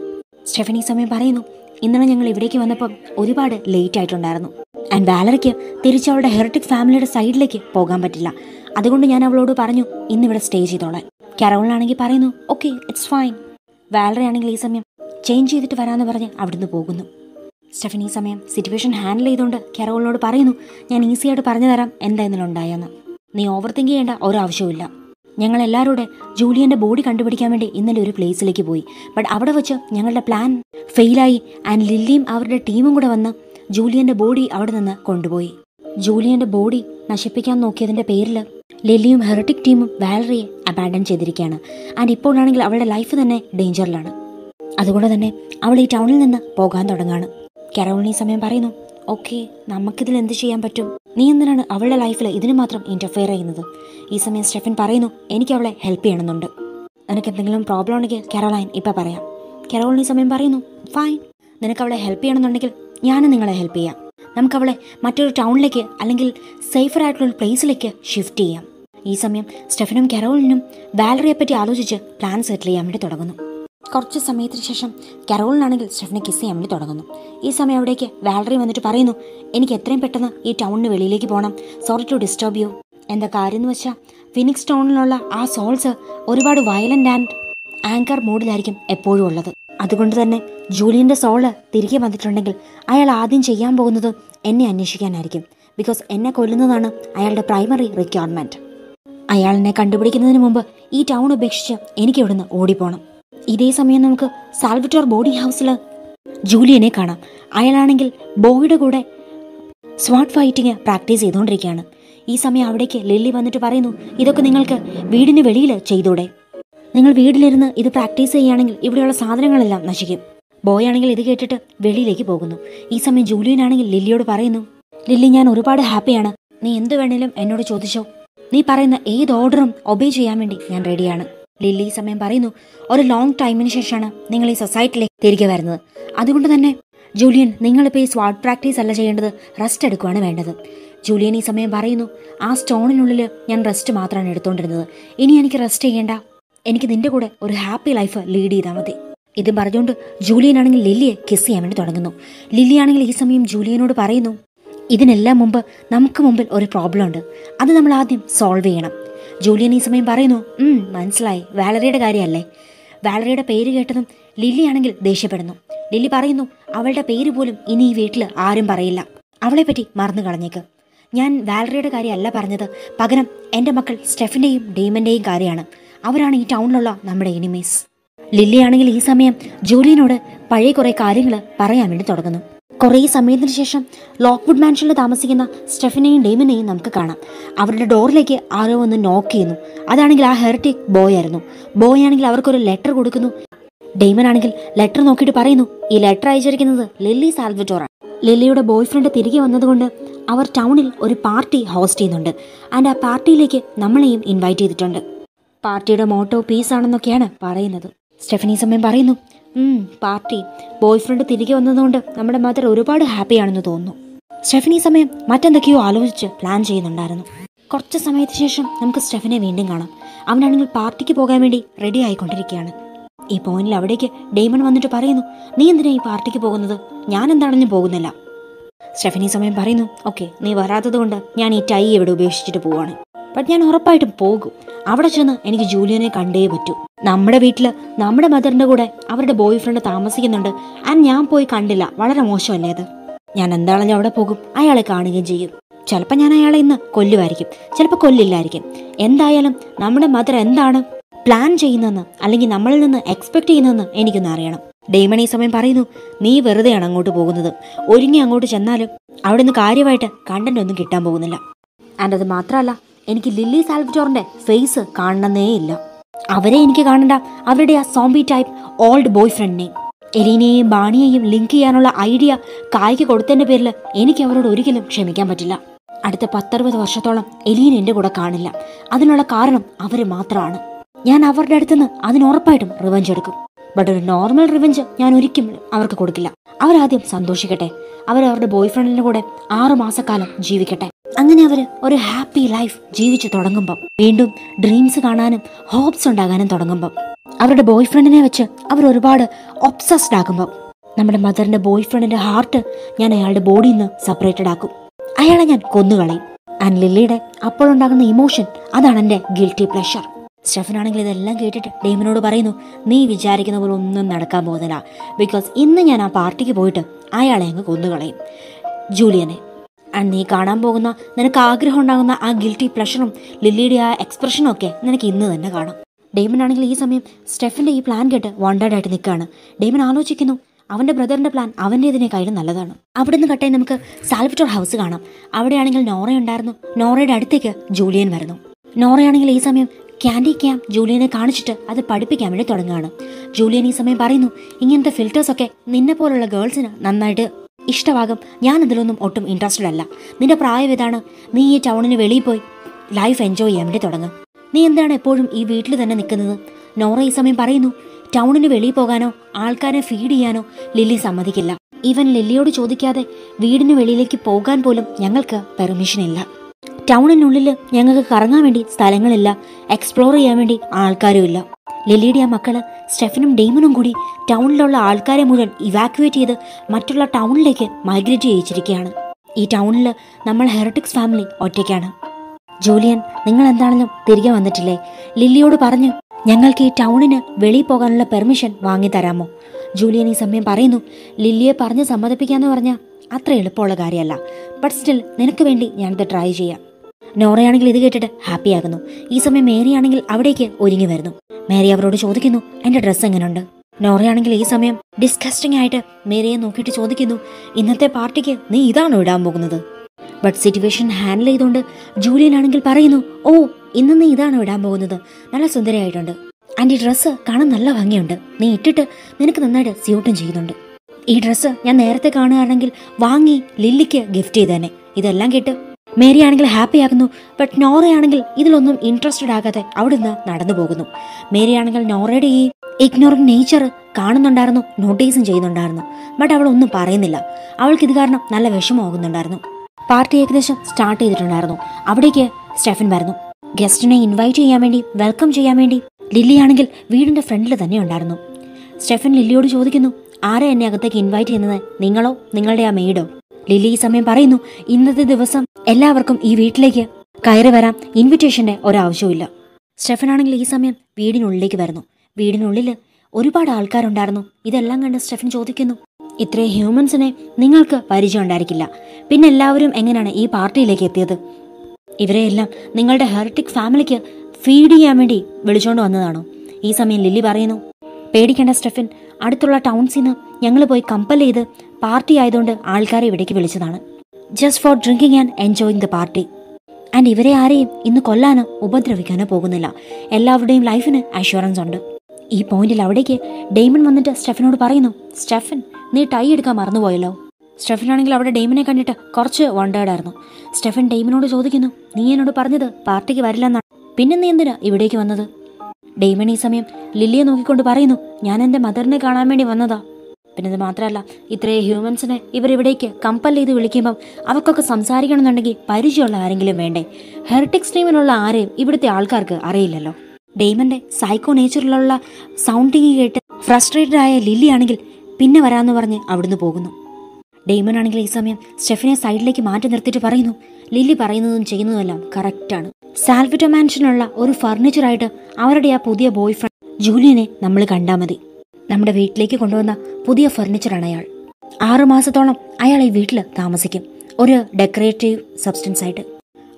സ്റ്റെഫനി സമയം പറയുന്നു ഇന്നലെ ഞങ്ങൾ ഇവിടേക്ക് വന്നപ്പോൾ ഒരുപാട് ലേറ്റ് ആയിട്ടുണ്ടായിരുന്നു. ആൻഡ് വാലറിക്ക് തിരിച്ച് അവളുടെ ഹെറിറ്റിക് ഫാമിലിയുടെ സൈഡിലേക്ക് പോകാൻ പറ്റില്ല. അതുകൊണ്ട് ഞാൻ അവളോട് പറഞ്ഞു ഇന്നിവിടെ സ്റ്റേ ചെയ്തോളാൻ. കരോളിനാണെങ്കിൽ പറയുന്നു ഓക്കെ ഇറ്റ്സ് ഫൈൻ വാലറി ആണെങ്കിൽ ഈ സമയം ചേഞ്ച് ചെയ്തിട്ട് വരാമെന്ന് പറഞ്ഞ് അവിടുന്ന് പോകുന്നു. സ്റ്റെഫനി സമയം സിറ്റുവേഷൻ ഹാൻഡിൽ ചെയ്തുകൊണ്ട് കരോളിനോട് പറയുന്നു ഞാൻ ഈസിയായിട്ട് പറഞ്ഞു തരാം എന്താ ഇന്നലെ ഉണ്ടായെന്ന് നീ ഓവർ തിങ്ക് ചെയ്യേണ്ട ഒരാവശ്യവുമില്ല ഞങ്ങൾ എല്ലാവരോടെ ജൂലിയന്റെ ബോഡി കണ്ടുപിടിക്കാൻ വേണ്ടി ഇന്നലെ ഒരു പ്ലേസിലേക്ക് പോയി. ബട്ട് അവിടെ വെച്ച് ഞങ്ങളുടെ പ്ലാൻ ഫെയിലായി ആൻഡ് ലില്ലിയും അവരുടെ ടീമും കൂടെ വന്ന് ജൂലിയന്റെ ബോഡി അവിടെ നിന്ന് കൊണ്ടുപോയി. ജൂലിയന്റെ ബോഡി നശിപ്പിക്കാൻ നോക്കിയതിന്റെ പേരിൽ ലില്ലിയും ഹെറിറ്റിക് ടീമും വാലറിയെ അബാൻഡൻ ചെയ്തിരിക്കുകയാണ്. ആൻഡ് ഇപ്പോഴാണെങ്കിൽ അവളുടെ ലൈഫ് തന്നെ ഡേഞ്ചറിലാണ് അതുകൊണ്ട് തന്നെ അവൾ ഈ ടൗണിൽ നിന്ന് പോകാൻ തുടങ്ങാണ് കരോളിനി സമയം പറയുന്നു ഓക്കെ നമുക്കിതിൽ എന്ത് ചെയ്യാൻ പറ്റും? നീ എന്തിനാണ് അവളുടെ ലൈഫിൽ ഇതിന് മാത്രം ഇന്റർഫെയർ ചെയ്യുന്നത്? ഈ സമയം സ്റ്റെഫൻ പറയുന്നു എനിക്ക് അവളെ ഹെൽപ്പ് ചെയ്യണമെന്നുണ്ട്. നിനക്ക് എന്തെങ്കിലും പ്രോബ്ലം ഉണ്ടെങ്കിൽ കെറോളൈൻ ഇപ്പം പറയാം. കെറോളിൻ ഈ സമയം പറയുന്നു ഫൈൻ നിനക്ക് അവളെ ഹെൽപ്പ് ചെയ്യണമെന്നുണ്ടെങ്കിൽ ഞാനും നിങ്ങളെ ഹെൽപ്പ് ചെയ്യാം. നമുക്ക് അവളെ മറ്റൊരു ടൗണിലേക്ക് അല്ലെങ്കിൽ സേഫർ ആയിട്ടുള്ള ഒരു പ്ലേസിലേക്ക് ഷിഫ്റ്റ് ചെയ്യാം. ഈ സമയം സ്റ്റെഫനും കെറോളിനും വാലറിയെ പറ്റി ആലോചിച്ച് പ്ലാൻ സെറ്റിൽ ചെയ്യാൻ വേണ്ടി തുടങ്ങുന്നു. കുറച്ച് സമയത്തിന് ശേഷം കരോളിനാണെങ്കിൽ സ്റ്റെഫിനെ കിസ് ചെയ്യാൻ വേണ്ടി തുടങ്ങുന്നു. ഈ സമയം അവിടേക്ക് വാലറി വന്നിട്ട് പറയുന്നു എനിക്ക് എത്രയും പെട്ടെന്ന് ഈ ടൗണിന് വെളിയിലേക്ക് പോകണം സോറി ടു ഡിസ്റ്റർബ് യു എന്താ കാര്യം എന്ന് വെച്ചാൽ ഫിനിക്സ് ടൗണിലുള്ള ആ സോൾസ് ഒരുപാട് വയലന്റ് ആൻഡ് ആങ്കർ മൂഡിലായിരിക്കും എപ്പോഴും ഉള്ളത്. അതുകൊണ്ട് തന്നെ ജൂലിയന്റെ സോൾ തിരികെ വന്നിട്ടുണ്ടെങ്കിൽ അയാൾ ആദ്യം ചെയ്യാൻ പോകുന്നത് എന്നെ അന്വേഷിക്കാനായിരിക്കും. ബിക്കോസ് എന്നെ കൊല്ലുന്നതാണ് അയാളുടെ പ്രൈമറി റിക്വയർമെന്റ് അയാളിനെ കണ്ടുപിടിക്കുന്നതിന് മുമ്പ് ഈ ടൗൺ ഉപേക്ഷിച്ച് എനിക്കിവിടുന്ന് ഓടിപ്പോണം. ഇതേ സമയം നമുക്ക് സാൽവറ്റോർ ബോർഡിംഗ് ഹൗസിൽ ജൂലിയനെ കാണാം. അയാളാണെങ്കിൽ ബോയുടെ കൂടെ സ്വാട്ട് ഫൈറ്റിംഗ് പ്രാക്ടീസ് ചെയ്തുകൊണ്ടിരിക്കുകയാണ്. ഈ സമയം അവിടേക്ക് ലില്ലി വന്നിട്ട് പറയുന്നു ഇതൊക്കെ നിങ്ങൾക്ക് വീടിന് വെളിയിൽ ചെയ്തൂടെ. നിങ്ങൾ വീട്ടിലിരുന്ന് ഇത് പ്രാക്ടീസ് ചെയ്യുകയാണെങ്കിൽ ഇവിടെയുള്ള സാധനങ്ങളെല്ലാം നശിക്കും. ബോയ് ആണെങ്കിൽ ഇത് കേട്ടിട്ട് വെളിയിലേക്ക് പോകുന്നു. ഈ സമയം ജൂലിയൻ ആണെങ്കിൽ ലില്ലിയോട് പറയുന്നു ലില്ലി ഞാൻ ഒരുപാട് ഹാപ്പിയാണ്. നീ എന്ത് വേണേലും എന്നോട് ചോദിച്ചോ. നീ പറയുന്ന ഏത് ഓർഡറും ഒബേ ചെയ്യാൻ വേണ്ടി ഞാൻ റെഡിയാണ്. ലില്ലി ഈ സമയം പറയുന്നു ഒരു ലോങ് ടൈമിന് ശേഷമാണ് നിങ്ങൾ ഈ സൊസൈറ്റിയിലേക്ക് തിരികെ വരുന്നത്. അതുകൊണ്ട് തന്നെ ജൂലിയൻ നിങ്ങളിപ്പോൾ ഈ സ്വാട്ട് പ്രാക്ടീസ് അല്ല ചെയ്യേണ്ടത് റെസ്റ്റ് എടുക്കുകയാണ് വേണ്ടത്. ജൂലിയൻ ഈ സമയം പറയുന്നു ആ സ്റ്റോണിനുള്ളിൽ ഞാൻ റെസ്റ്റ് മാത്രമാണ് എടുത്തുകൊണ്ടിരുന്നത് ഇനി എനിക്ക് റെസ്റ്റ് ചെയ്യേണ്ട. എനിക്ക് നിന്റെ കൂടെ ഒരു ഹാപ്പി ലൈഫ് ലീഡ് ചെയ്താൽ മതി. ഇത് പറഞ്ഞുകൊണ്ട് ജൂലിയൻ ആണെങ്കിൽ ലില്ലിയെ കിസ് ചെയ്യാൻ വേണ്ടി തുടങ്ങുന്നു. ലില്ലി ആണെങ്കിൽ ഈ സമയം ജൂലിയനോട് പറയുന്നു ഇതിനെല്ലാം മുമ്പ് നമുക്ക് മുമ്പിൽ ഒരു പ്രോബ്ലം ഉണ്ട്. അത് നമ്മൾ ആദ്യം സോൾവ് ചെയ്യണം. ജൂലിയൻ ഈ സമയം പറയുന്നു "ഉം, മനസ്സിലായി. വാലറിയുടെ കാര്യമല്ലേ? വാലറിയുടെ പേര് കേട്ടതും ലില്ലിയാണെങ്കിൽ ദേഷ്യപ്പെടുന്നു. ലില്ലി പറയുന്നു അവളുടെ പേര് പോലും ഇനി ഈ വീട്ടിൽ ആരും പറയില്ല. അവളെപ്പറ്റി മറന്നു കളഞ്ഞേക്ക്. ഞാൻ വാലറിയുടെ കാര്യമല്ല പറഞ്ഞത്. പകരം എന്റെ മക്കൾ സ്റ്റെഫിന്റെയും ഡീമന്റെയും കാര്യമാണ്. അവരാണ് ഈ ടൗണിലുള്ള നമ്മുടെ എനിമീസ്. ലില്ലിയാണെങ്കിൽ ഈ സമയം ജൂലിയനോട് പഴയ കുറേ കാര്യങ്ങൾ പറയാൻ വേണ്ടി തുടങ്ങുന്നു. കുറേ സമയത്തിന് ശേഷം ലോക്ക്വുഡ് മാൻഷനിൽ താമസിക്കുന്ന സ്റ്റെഫിനെയും ഡേമിനെയും നമുക്ക് കാണാം. അവരുടെ ഡോറിലേക്ക് ആരോ ഒന്ന് നോക്ക് ചെയ്യുന്നു. അതാണെങ്കിൽ ആ ഹെർട്ടിക് ബോയ് ആയിരുന്നു. ബോയ് ആണെങ്കിൽ അവർക്കൊരു ലെറ്റർ കൊടുക്കുന്നു. ഡെയ്മൻ ആണെങ്കിൽ ലെറ്റർ നോക്കിയിട്ട് പറയുന്നു ഈ ലെറ്റർ അയച്ചിരിക്കുന്നത് ലില്ലി സാൽവറ്റോറാണ്. ലില്ലിയുടെ ബോയ് ഫ്രണ്ട് തിരികെ വന്നതുകൊണ്ട് അവർ ടൗണിൽ ഒരു പാർട്ടി ഹോസ്റ്റ് ചെയ്യുന്നുണ്ട്. ആൻഡ് ആ പാർട്ടിയിലേക്ക് നമ്മളെയും ഇൻവൈറ്റ് ചെയ്തിട്ടുണ്ട്. പാർട്ടിയുടെ മോട്ടോ പീസ് ആണെന്നൊക്കെയാണ് പറയുന്നത്. സ്റ്റെഫനി അമ്മയും പറയുന്നു "ഉം, പാർട്ടി ബോയ് ഫ്രണ്ട് തിരികെ വന്നതുകൊണ്ട് നമ്മുടെ മദർ ഒരുപാട് ഹാപ്പിയാണെന്ന് തോന്നുന്നു. സ്റ്റെഫനി സമയം മറ്റെന്തൊക്കെയോ ആലോചിച്ച് പ്ലാൻ ചെയ്യുന്നുണ്ടായിരുന്നു. കുറച്ച് സമയത്തിന് ശേഷം നമുക്ക് സ്റ്റെഫനെ വീണ്ടും കാണാം. അവനാണെങ്കിൽ പാർട്ടിക്ക് പോകാൻ വേണ്ടി റെഡി ആയിക്കൊണ്ടിരിക്കുകയാണ്. ഈ പോയിന്റിൽ അവിടേക്ക് ഡെയ്മൺ വന്നിട്ട് പറയുന്നു നീ എന്തിനാ ഈ പാർട്ടിക്ക് പോകുന്നത്? ഞാൻ എന്താണെന്നും പോകുന്നില്ല. സ്റ്റെഫനി സമയം പറയുന്നു ഓക്കെ നീ വരാത്തത് കൊണ്ട് ഞാൻ ഈ ടൈ ഇവിടെ ഉപേക്ഷിച്ചിട്ട് പോവാണ്. ബട്ട് ഞാൻ ഉറപ്പായിട്ടും പോകും. അവിടെ ചെന്ന് എനിക്ക് ജൂലിയനെ കണ്ടേ പറ്റൂ. നമ്മുടെ വീട്ടിൽ നമ്മുടെ മദറിന്റെ കൂടെ അവരുടെ ബോയ് ഫ്രണ്ട് താമസിക്കുന്നുണ്ട്. ആൻഡ് ഞാൻ പോയി കണ്ടില്ല. വളരെ മോശമല്ലേ അത്? ഞാൻ എന്താണെങ്കിലും അവിടെ പോകും. അയാളെ കാണുകയും ചെയ്യും. ചിലപ്പോൾ ഞാൻ അയാളെ ഇന്ന് കൊല്ലുമായിരിക്കും. ചിലപ്പോൾ കൊല്ലില്ലായിരിക്കും. എന്തായാലും നമ്മുടെ മദർ എന്താണ് പ്ലാൻ ചെയ്യുന്നതെന്ന് അല്ലെങ്കിൽ നമ്മളിൽ നിന്ന് എക്സ്പെക്ട് ചെയ്യുന്നതെന്ന് എനിക്കൊന്ന് അറിയണം. ഡെയ്മൺ ഈ സമയം പറയുന്നു നീ വെറുതെയാണ് അങ്ങോട്ട് പോകുന്നത്. ഒരുങ്ങി അങ്ങോട്ട് ചെന്നാലും അവിടെ നിന്ന് കാര്യമായിട്ട് കണ്ടന്റ് ഒന്നും കിട്ടാൻ പോകുന്നില്ല. ആൻഡ് അത് മാത്രമല്ല എനിക്ക് ലില്ലി സാൽവറ്റോറിന്റെ ഫേസ് കാണണമെന്നേ ഇല്ല. അവരെ എനിക്ക് കാണണ്ട. അവരുടെ ആ സോംബി ടൈപ്പ് ഓൾഡ് ബോയ് ഫ്രണ്ടിനെയും എലീനെയും ബാണിയെയും ലിങ്ക് ചെയ്യാനുള്ള ഐഡിയ കായ്ക്ക് കൊടുത്തതിന്റെ പേരിൽ എനിക്ക് അവരോട് ഒരിക്കലും ക്ഷമിക്കാൻ പറ്റില്ല. അടുത്ത പത്തറുപത് വർഷത്തോളം എലീൻ എന്റെ കൂടെ കാണില്ല. അതിനുള്ള കാരണം അവർ മാത്രമാണ്. ഞാൻ അവരുടെ അടുത്തുനിന്ന് അതിന് ഉറപ്പായിട്ടും റിവഞ്ച് എടുക്കും. ബട്ട് ഒരു നോർമൽ റിവഞ്ച് ഞാൻ ഒരിക്കലും അവർക്ക് കൊടുക്കില്ല. അവരാദ്യം സന്തോഷിക്കട്ടെ. അവരവരുടെ ബോയ് ഫ്രണ്ടിന്റെ കൂടെ ആറു മാസക്കാലം ജീവിക്കട്ടെ. അങ്ങനെ അവർ ഒരു ഹാപ്പി ലൈഫ് ജീവിച്ചു തുടങ്ങുമ്പം വീണ്ടും ഡ്രീംസ് കാണാനും ഹോപ്സ് ഉണ്ടാകാനും തുടങ്ങുമ്പം അവരുടെ ബോയ് ഫ്രണ്ടിനെ വെച്ച് അവർ ഒരുപാട് ഒബ്സസ്ഡ് ആക്കുമ്പം നമ്മുടെ മദറിന്റെ ബോയ് ഫ്രണ്ടിന്റെ ഹാർട്ട് ഞാൻ അയാളുടെ ബോഡിയിൽ നിന്ന് സെപ്പറേറ്റഡ് ആക്കും. അയാളെ ഞാൻ കൊന്നുകളയും. ആൻഡ് ലില്ലിയുടെ അപ്പോഴുണ്ടാകുന്ന ഇമോഷൻ അതാണ് എന്റെ ഗിൽറ്റി പ്ലഷർ. സ്റ്റെഫൻ ആണെങ്കിൽ ഇതെല്ലാം കേട്ടിട്ട് ഡേമിനോട് പറയുന്നു നീ വിചാരിക്കുന്ന പോലെ ഒന്നും നടക്കാൻ പോകുന്നില്ല. ബിക്കോസ് ഇന്ന് ഞാൻ ആ പാർട്ടിക്ക് പോയിട്ട് അയാളെ അങ്ങ് കൊന്നുകളയും. ജൂലിയനെ. ആൻഡ് നീ കാണാൻ പോകുന്ന നിനക്ക് ആഗ്രഹം ഉണ്ടാകുന്ന ആ ഗിൽറ്റി പ്ലഷറും ലില്ലിയുടെ ആ എക്സ്പ്രഷനും ഒക്കെ നിനക്ക് ഇന്ന് തന്നെ കാണാം. ഡേമൻ ആണെങ്കിൽ ഈ സമയം സ്റ്റെഫിന്റെ ഈ പ്ലാൻ കേട്ട് വോണ്ടഡായിട്ട് നിൽക്കുകയാണ്. ഡേമൻ ആലോചിക്കുന്നു അവന്റെ ബ്രദറിന്റെ പ്ലാൻ അവന്റെതിനേക്കാളും നല്ലതാണ്. അവിടെ നിന്ന് കട്ടായി നമുക്ക് സാൽവിറ്റോർ ഹൗസ് കാണാം. അവിടെയാണെങ്കിൽ നോറ ഉണ്ടായിരുന്നു. നോറയുടെ അടുത്തേക്ക് ജൂലിയൻ വരുന്നു. നോറയാണെങ്കിൽ ഈ സമയം ക്യാൻഡി ക്യാം ജൂലിയനെ കാണിച്ചിട്ട് അത് പഠിപ്പിക്കാൻ വേണ്ടി തുടങ്ങുകയാണ്. ജൂലിയൻ ഈ സമയം പറയുന്നു ഇങ്ങനത്തെ ഫിൽറ്റേഴ്സൊക്കെ നിന്നെ പോലുള്ള ഗേൾസിന് നന്നായിട്ട് ഇഷ്ടമാകും. ഞാൻ അതിലൊന്നും ഒട്ടും ഇൻട്രസ്റ്റഡ് അല്ല. നിന്റെ പ്രായം ഇതാണ് നീ ഈ ടൗണിന് വെളിയിൽ പോയി. ലൈഫ് എൻജോയ് ചെയ്യാൻ വേണ്ടി തുടങ്ങും. നീ എന്താണ് എപ്പോഴും ഈ വീട്ടിൽ തന്നെ നിൽക്കുന്നത്? നോറ ഈ സമയം പറയുന്നു ടൗണിന് വെളിയിൽ പോകാനോ ആൾക്കാരെ ഫീഡ് ചെയ്യാനോ ലില്ലി സമ്മതിക്കില്ല. ഈവൻ ലില്ലിയോട് ചോദിക്കാതെ വീടിന് വെളിയിലേക്ക് പോകാൻ പോലും ഞങ്ങൾക്ക് പെർമിഷൻ ഇല്ല. ടൗണിനുള്ളിൽ ഞങ്ങൾക്ക് കറങ്ങാൻ വേണ്ടി സ്ഥലങ്ങളില്ല എക്സ്പ്ലോർ ചെയ്യാൻ വേണ്ടി ആൾക്കാരും ഇല്ല. ലില്ലിയുടെ ആ മക്കൾ സ്റ്റെഫനും ഡെയ്മനും കൂടി ടൗണിലുള്ള ആൾക്കാരെ മുഴുവൻ ഇവാക്യുവേറ്റ് ചെയ്ത് മറ്റുള്ള ടൗണിലേക്ക് മൈഗ്രേറ്റ് ചെയ്യിച്ചിരിക്കുകയാണ്. ഈ ടൗണിൽ നമ്മൾ ഹെറിറ്റിക്സ് ഫാമിലി ഒറ്റയ്ക്കാണ്. ജൂലിയൻ നിങ്ങൾ എന്താണെന്നും തിരികെ വന്നിട്ടില്ലേ? ലില്ലിയോട് പറഞ്ഞു ഞങ്ങൾക്ക് ഈ ടൗണിന് വെളിയിൽ പോകാനുള്ള പെർമിഷൻ വാങ്ങി തരാമോ? ജൂലിയൻ ഈ സമയം പറയുന്നു ലില്ലിയെ പറഞ്ഞ് സമ്മതിപ്പിക്കാന്ന് പറഞ്ഞാൽ അത്ര എളുപ്പമുള്ള കാര്യമല്ല. ബട്ട് സ്റ്റിൽ നിനക്ക് വേണ്ടി ഞാനിത് ട്രൈ ചെയ്യാം. നോറയാണെങ്കിൽ ഇത് കേട്ടിട്ട് ഹാപ്പി ആകുന്നു. ഈ സമയം മേരി ആണെങ്കിൽ അവിടേക്ക് ഒരുങ്ങി വരുന്നു. മേരി അവരോട് ചോദിക്കുന്നു എന്റെ ഡ്രസ്സ് എങ്ങനെയുണ്ട് നോറയാണെങ്കിൽ ഈ സമയം ഡിസ്കസ്റ്റിംഗ് ആയിട്ട് മേരിയെ നോക്കിയിട്ട് ചോദിക്കുന്നു ഇന്നത്തെ പാർട്ടിക്ക് നീ ഇതാണോ ഇടാൻ പോകുന്നത്? ബട്ട് സിറ്റുവേഷൻ ഹാൻഡിൽ ചെയ്തുകൊണ്ട് ജൂലിയൻ ആണെങ്കിൽ പറയുന്നു ഓ ഇന്ന് നീ ഇതാണോ ഇടാൻ പോകുന്നത്? നല്ല സുന്ദരമായിട്ടുണ്ട് ആൻഡ് ഈ ഡ്രസ്സ് കാണാൻ നല്ല ഭംഗിയുണ്ട്. നീ ഇട്ടിട്ട് നിനക്ക് നന്നായിട്ട് സ്യൂട്ടും ചെയ്യുന്നുണ്ട്. ഈ ഡ്രസ്സ് ഞാൻ നേരത്തെ കാണുകയാണെങ്കിൽ വാങ്ങി ലില്ലിക്ക് ഗിഫ്റ്റ് ചെയ്തേനെ. ഇതെല്ലാം കേട്ട് മേരി ആണെങ്കിൽ ഹാപ്പി ആകുന്നു ബട്ട് നോറയാണെങ്കിൽ ഇതിലൊന്നും ഇൻട്രസ്റ്റഡ് ആകാതെ അവിടുന്ന് നടന്നു പോകുന്നു. മേരി ആണെങ്കിൽ നോറയുടെ ഈ ഇഗ്നോറിംഗ് നേച്ചർ കാണുന്നുണ്ടായിരുന്നു നോട്ടീസും ചെയ്യുന്നുണ്ടായിരുന്നു ബട്ട് അവൾ ഒന്നും പറയുന്നില്ല. അവൾക്ക് ഇത് കാരണം നല്ല വിഷമമാകുന്നുണ്ടായിരുന്നു. പാർട്ടി ഏകദേശം സ്റ്റാർട്ട് ചെയ്തിട്ടുണ്ടായിരുന്നു. അവിടേക്ക് സ്റ്റെഫൻ വരുന്നു. ഗസ്റ്റിനെ ഇൻവൈറ്റ് ചെയ്യാൻ വേണ്ടി വെൽക്കം ചെയ്യാൻ വേണ്ടി ലില്ലി ആണെങ്കിൽ വീടിന്റെ ഫ്രണ്ടിൽ തന്നെ ഉണ്ടായിരുന്നു. സ്റ്റെഫൻ ലില്ലിയോട് ചോദിക്കുന്നു ആരെ എന്നെ അകത്തേക്ക് ഇൻവൈറ്റ് ചെയ്യുന്നത്? നിങ്ങളോ? നിങ്ങളുടെ ആ മെയ്ഡോ ലില്ലി ഈ സമയം പറയുന്നു ഇന്നത്തെ ദിവസം എല്ലാവർക്കും ഈ വീട്ടിലേക്ക് കയറി വരാൻ ഇൻവിറ്റേഷന്റെ ഒരാവശ്യവുമില്ല. സ്റ്റെഫൻ ആണെങ്കിൽ ഈ സമയം വീടിനുള്ളിലേക്ക് വരുന്നു. വീടിനുള്ളിൽ ഒരുപാട് ആൾക്കാരുണ്ടായിരുന്നു. ഇതെല്ലാം കണ്ട് സ്റ്റെഫൻ ചോദിക്കുന്നു ഇത്രയും ഹ്യൂമൻസിനെ നിങ്ങൾക്ക് പരിചയം ഉണ്ടായിരിക്കില്ല. പിന്നെ എല്ലാവരും എങ്ങനെയാണ് ഈ പാർട്ടിയിലേക്ക് എത്തിയത്? ഇവരെയെല്ലാം നിങ്ങളുടെ ഹെറിറ്റിക് ഫാമിലിക്ക് ഫീഡ് ചെയ്യാൻ വേണ്ടി വിളിച്ചുകൊണ്ട് വന്നതാണോ? ഈ സമയം ലില്ലി പറയുന്നു പേടിക്കേണ്ട സ്റ്റെഫിൻ അടുത്തുള്ള ടൗൺസിൽ നിന്ന് ഞങ്ങൾ പോയി കമ്പൽ ചെയ്ത് പാർട്ടി ആയതുകൊണ്ട് ആൾക്കാരെ ഇവിടേക്ക് വിളിച്ചതാണ്. Just for drinking and enjoying the party and ഇവരെ ആരെയും ഇന്ന് കൊല്ലാനോ ഉപദ്രവിക്കാനോ പോകുന്നില്ല. എല്ലാവരുടെയും ലൈഫിന് അഷുറൻസ് ഉണ്ട്. ഈ പോയിന്റിൽ അവിടേക്ക് ഡെയ്മൺ വന്നിട്ട് സ്റ്റെഫനോട് പറയുന്നു സ്റ്റെഫൻ നീ ടൈ എടുക്കാൻ മറന്നുപോയല്ലോ. സ്റ്റെഫൻ ആണെങ്കിൽ അവിടെ ഡെയ്മിനെ കണ്ടിട്ട് കുറച്ച് വണ്ടേഡായിരുന്നു സ്റ്റെഫൻ ഡെയ്മിനോട് ചോദിക്കുന്നു നീ എന്നോട് പറഞ്ഞത് പാർട്ടിക്ക് വരില്ലെന്നാണ്. പിന്നെ നീ എന്തിനാ ഇവിടേക്ക് വന്നത്? ഡെയ്മൺ ഈ സമയം ലില്ലിയെ നോക്കിക്കൊണ്ട് പറയുന്നു ഞാൻ എന്റെ മദറിനെ കാണാൻ വേണ്ടി വന്നതാ. പിന്നെ ഇത് മാത്രമല്ല ഇത്രയും ഹ്യൂമൻസിനെ ഇവരിവിടേക്ക് കമ്പൽ ചെയ്ത് വിളിക്കുമ്പം അവർക്കൊക്കെ സംസാരിക്കണമെന്നുണ്ടെങ്കിൽ പരിചയമുള്ള ആരെങ്കിലും വേണ്ടേ? ഹെറിറ്റിക്സ് ടീമിലുള്ള ആരെയും ഇവിടുത്തെ ആൾക്കാർക്ക് അറിയില്ലല്ലോ. ഡെയ്മന്റെ സൈക്കോ നേച്ചറിലുള്ള സൗണ്ടിങ് കേട്ട് ഫ്രസ്ട്രേറ്റഡ് ആയ ലില്ലി ആണെങ്കിൽ പിന്നെ വരാമെന്ന് പറഞ്ഞ് അവിടുന്ന് പോകുന്നു. ഡെയ്മൻ ആണെങ്കിൽ ഈ സമയം സ്റ്റെഫിനെ സൈഡിലേക്ക് മാറ്റി നിർത്തിയിട്ട് പറയുന്നു. ലില്ലി പറയുന്നതും ചെയ്യുന്നതുമെല്ലാം കറക്റ്റാണ് സാൽവിറ്റോ മാൻഷനുള്ള ഒരു ഫർണിച്ചറായിട്ട് അവരുടെ ആ പുതിയ ബോയ് ഫ്രണ്ട് ജൂലിയനെ നമ്മൾ കണ്ടാൽ മതി. നമ്മുടെ വീട്ടിലേക്ക് കൊണ്ടുവന്ന പുതിയ ഫർണിച്ചറാണ് അയാൾ. ആറുമാസത്തോളം അയാൾ ഈ വീട്ടിൽ താമസിക്കും. ഒരു ഡെക്കറേറ്റീവ് സബ്സ്റ്റൻസ് ആയിട്ട്.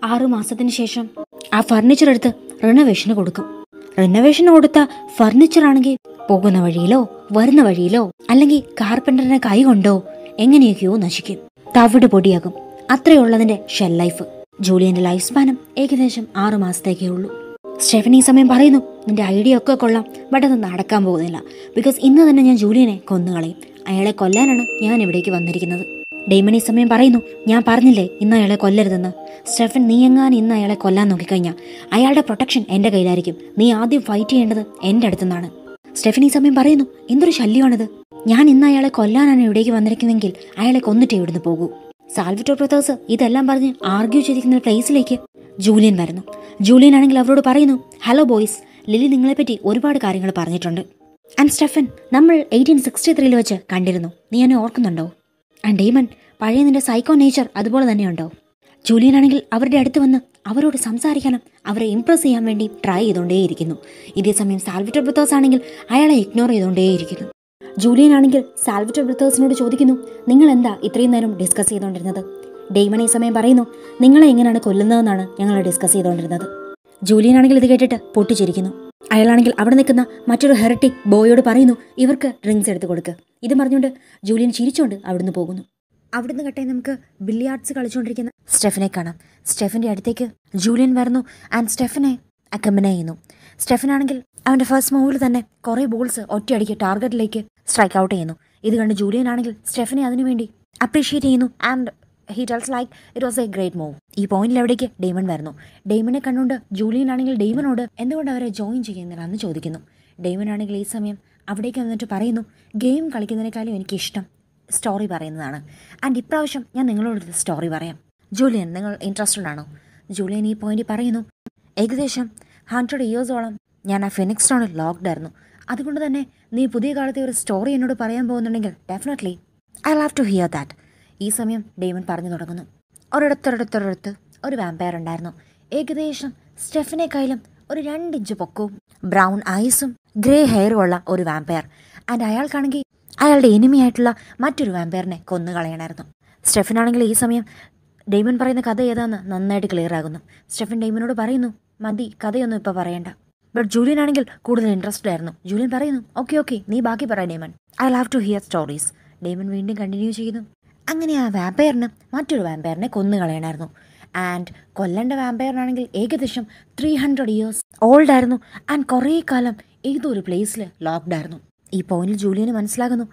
ആറുമാസത്തിന് ശേഷം ആ ഫർണിച്ചർ എടുത്ത് റിനോവേഷന് കൊടുക്കും. റിനോവേഷന് കൊടുത്ത ഫർണിച്ചറാണെങ്കിൽ പോകുന്ന വഴിയിലോ വരുന്ന വഴിയിലോ അല്ലെങ്കിൽ കാർപ്പന്ററിനെ കൈ കൊണ്ടോ എങ്ങനെയൊക്കെയോ നശിക്കും. തവിട് പൊടിയാകും. അത്രയുള്ളതിന്റെ ഷെൽ ലൈഫ് ജൂലിയന്റെ ലൈഫ് സ്പാനം ഏകദേശം ആറു മാസത്തേക്കേ ഉള്ളൂ. സ്റ്റെഫൻ ഈ സമയം പറയുന്നു നിന്റെ ഐഡിയ ഒക്കെ കൊള്ളാം ബട്ട് അത് നടക്കാൻ പോകുന്നില്ല. ബിക്കോസ് ഇന്ന് തന്നെ ഞാൻ ജൂലിയനെ കൊന്നുകളയും അയാളെ കൊല്ലാനാണ് ഞാൻ ഇവിടേക്ക് വന്നിരിക്കുന്നത്. ഡെയ്മൺ ഈ സമയം പറയുന്നു ഞാൻ പറഞ്ഞില്ലേ ഇന്ന് അയാളെ കൊല്ലരുതെന്ന്. സ്റ്റെഫൻ നീ എങ്ങാൻ ഇന്ന് അയാളെ കൊല്ലാൻ നോക്കിക്കഴിഞ്ഞാൽ അയാളുടെ പ്രൊട്ടക്ഷൻ എന്റെ കയ്യിലായിരിക്കും. നീ ആദ്യം ഫൈറ്റ് ചെയ്യേണ്ടത് എന്റെ അടുത്തുനിന്നാണ്. സ്റ്റെഫൻ ഈ സമയം പറയുന്നു എന്തൊരു ശല്യമാണിത്. ഞാൻ ഇന്ന് അയാളെ കൊല്ലാനാണ് ഇവിടേക്ക് വന്നിരിക്കുന്നതെങ്കിൽ അയാളെ കൊന്നിട്ട് ഇവിടുന്ന് പോകൂ. സാൽവിറ്റോ ബ്രദേഴ്സ് ഇതെല്ലാം പറഞ്ഞ് ആർഗ്യൂ ചെയ്തിരിക്കുന്ന പ്ലേസിലേക്ക് ജൂലിയൻ വരുന്നു. ജൂലിയൻ ആണെങ്കിൽ അവരോട് പറയുന്നു ഹലോ ബോയ്സ് ലിലി നിങ്ങളെപ്പറ്റി ഒരുപാട് കാര്യങ്ങൾ പറഞ്ഞിട്ടുണ്ട്. ആൻഡ് സ്റ്റെഫൻ നമ്മൾ എയ്റ്റീൻ സിക്സ്റ്റി ത്രീയിൽ വെച്ച് കണ്ടിരുന്നു. നീ എന്നെ ഓർക്കുന്നുണ്ടോ? ആൻഡ് ഡേമൺ പഴയ നിന്റെ സൈക്കോ നേച്ചർ അതുപോലെ തന്നെയുണ്ടോ? ജൂലിയൻ ആണെങ്കിൽ അവരുടെ അടുത്ത് വന്ന് അവരോട് സംസാരിക്കാനും അവരെ ഇംപ്രസ് ചെയ്യാൻ വേണ്ടി ട്രൈ ചെയ്തുകൊണ്ടേയിരിക്കുന്നു ഇതേസമയം സാൽവിറ്റർ ബ്രിത്തേഴ്സ് ആണെങ്കിൽ അയാളെ ഇഗ്നോർ ചെയ്തുകൊണ്ടേയിരിക്കുന്നു ജൂലിയൻ ആണെങ്കിൽ സാൽവിറ്റർ ബ്രിത്തേഴ്സിനോട് ചോദിക്കുന്നു നിങ്ങൾ എന്താ ഇത്രയും നേരം ഡിസ്കസ് ചെയ്തുകൊണ്ടിരുന്നത് ഡെയ്മൺ ഈ സമയം പറയുന്നു നിങ്ങളെ എങ്ങനെയാണ് കൊല്ലുന്നതെന്നാണ് ഞങ്ങൾ ഡിസ്കസ് ചെയ്തുകൊണ്ടിരുന്നത്. ജൂലിയനാണെങ്കിൽ ഇത് കേട്ടിട്ട് പൊട്ടിച്ചിരിക്കുന്നു. അയാളാണെങ്കിൽ അവിടെ നിൽക്കുന്ന മറ്റൊരു ഹെറിറ്റി ബോയോട് പറയുന്നു ഇവർക്ക് ഡ്രിങ്ക്സ് എടുത്ത് കൊടുക്ക്. ഇത് പറഞ്ഞുകൊണ്ട് ജൂലിയൻ ചിരിച്ചുകൊണ്ട് അവിടുന്ന് പോകുന്നു. അവിടുന്ന് കട്ടെ നമുക്ക് ബില്ലിയാർഡ്സ് കളിച്ചുകൊണ്ടിരിക്കുന്ന സ്റ്റെഫനെ കാണാം. സ്റ്റെഫിന്റെ അടുത്തേക്ക് ജൂലിയൻ വരുന്നു ആൻഡ് സ്റ്റെഫനെ അക്കമ്പനെ ചെയ്യുന്നു. സ്റ്റെഫൻ അവന്റെ ഫസ്റ്റ് മൂവിൽ തന്നെ കുറേ ബോൾസ് ഒറ്റയടിക്ക് ടാർഗറ്റിലേക്ക് സ്ട്രൈക്ക് ഔട്ട് ചെയ്യുന്നു. ഇത് കണ്ട് ജൂലിയൻ ആണെങ്കിൽ സ്റ്റെഫനെ അതിനുവേണ്ടി അപ്രീഷിയേറ്റ് ചെയ്യുന്നു and he tells like it was a great move ഈ പോയിന്റിൽ എവിടേക്ക് ഡെയ്മൺ വരുന്നു? ഡെയ്മനെ കണ്ടുകൊണ്ട് ജൂലിയൻ ആണെങ്കിൽ ഡെയ്മനോട് എന്തുകൊണ്ട് അവരെ ജോയിൻ ചെയ്യുന്നില്ല എന്ന് ചോദിക്കുന്നു. ഡെയ്മൻ ആണെങ്കിൽ ഈ സമയം അവിടേക്ക് വന്നിട്ട് പറയുന്നു ഗെയിം കളിക്കുന്നതിനേക്കാളും എനിക്ക് ഇഷ്ടം സ്റ്റോറി പറയുന്നതാണ്. ആൻഡ് ഇപ്രാവശ്യം ഞാൻ നിങ്ങളോടൊരു സ്റ്റോറി പറയാം. ജൂലിയൻ നിങ്ങൾ ഇൻട്രസ്റ്റഡ് ആണോ? ജൂലിയൻ ഈ പോയിന്റ് പറയുന്നു ഏകദേശം ഹൺഡ്രഡ് ഇയേഴ്സോളം ഞാൻ ആ ഫിനിക്സ് ടൗണിൽ ലോക്ക്ഡ് ആയിരുന്നു. അതുകൊണ്ട് തന്നെ നീ പുതിയ കാലത്തെ ഒരു സ്റ്റോറി എന്നോട് പറയാൻ പോകുന്നുണ്ടെങ്കിൽ definitely I love to hear that ഈ സമയം ഡേമൻ പറഞ്ഞു തുടങ്ങുന്നു. ഒരിടത്തൊരിടത്തൊരിടത്ത് ഒരു വാമ്പയർ ഉണ്ടായിരുന്നു. ഏകദേശം സ്റ്റെഫിനെക്കായാലും ഒരു രണ്ടിഞ്ച് പൊക്കവും ബ്രൗൺ ഐസും ഗ്രേ ഹെയറും ഉള്ള ഒരു വാമ്പയർ ആൻഡ് അയാൾക്കാണെങ്കിൽ അയാളുടെ എനിമി ആയിട്ടുള്ള മറ്റൊരു വാമ്പയറിനെ കൊന്നു കളയണമായിരുന്നു. സ്റ്റെഫിനാണെങ്കിൽ ഈ സമയം ഡെയ്മൻ പറയുന്ന കഥ ഏതാന്ന് നന്നായിട്ട് ക്ലിയർ ആകുന്നു. സ്റ്റെഫൻ ഡെയ്മനോട് പറയുന്നു മതി കഥയൊന്നും ഇപ്പോൾ പറയണ്ട. ബട്ട് ജൂലിയൻ ആണെങ്കിൽ കൂടുതൽ ഇൻട്രസ്റ്റഡ് ആയിരുന്നു. ജൂലിയൻ പറയുന്നു ഓക്കെ ഓക്കെ നീ ബാക്കി പറ Damon. I love to hear stories Damon വീണ്ടും കണ്ടിന്യൂ ചെയ്യുന്നു. അങ്ങനെ ആ വാമ്പയറിന് മറ്റൊരു വാമ്പയറിനെ കൊന്നുകളയണമായിരുന്നു ആൻഡ് കൊല്ലേണ്ട വാമ്പയറിനാണെങ്കിൽ ഏകദേശം ത്രീ ഹൺഡ്രഡ് ഇയേഴ്സ് ഓൾഡ് ആയിരുന്നു. ആൻഡ് കുറേ കാലം ഏതോ ഒരു പ്ലേസിൽ ലോക്ക്ഡ് ആയിരുന്നു. ഈ പോയിന്റിൽ ജൂലിയന് മനസ്സിലാകുന്നു.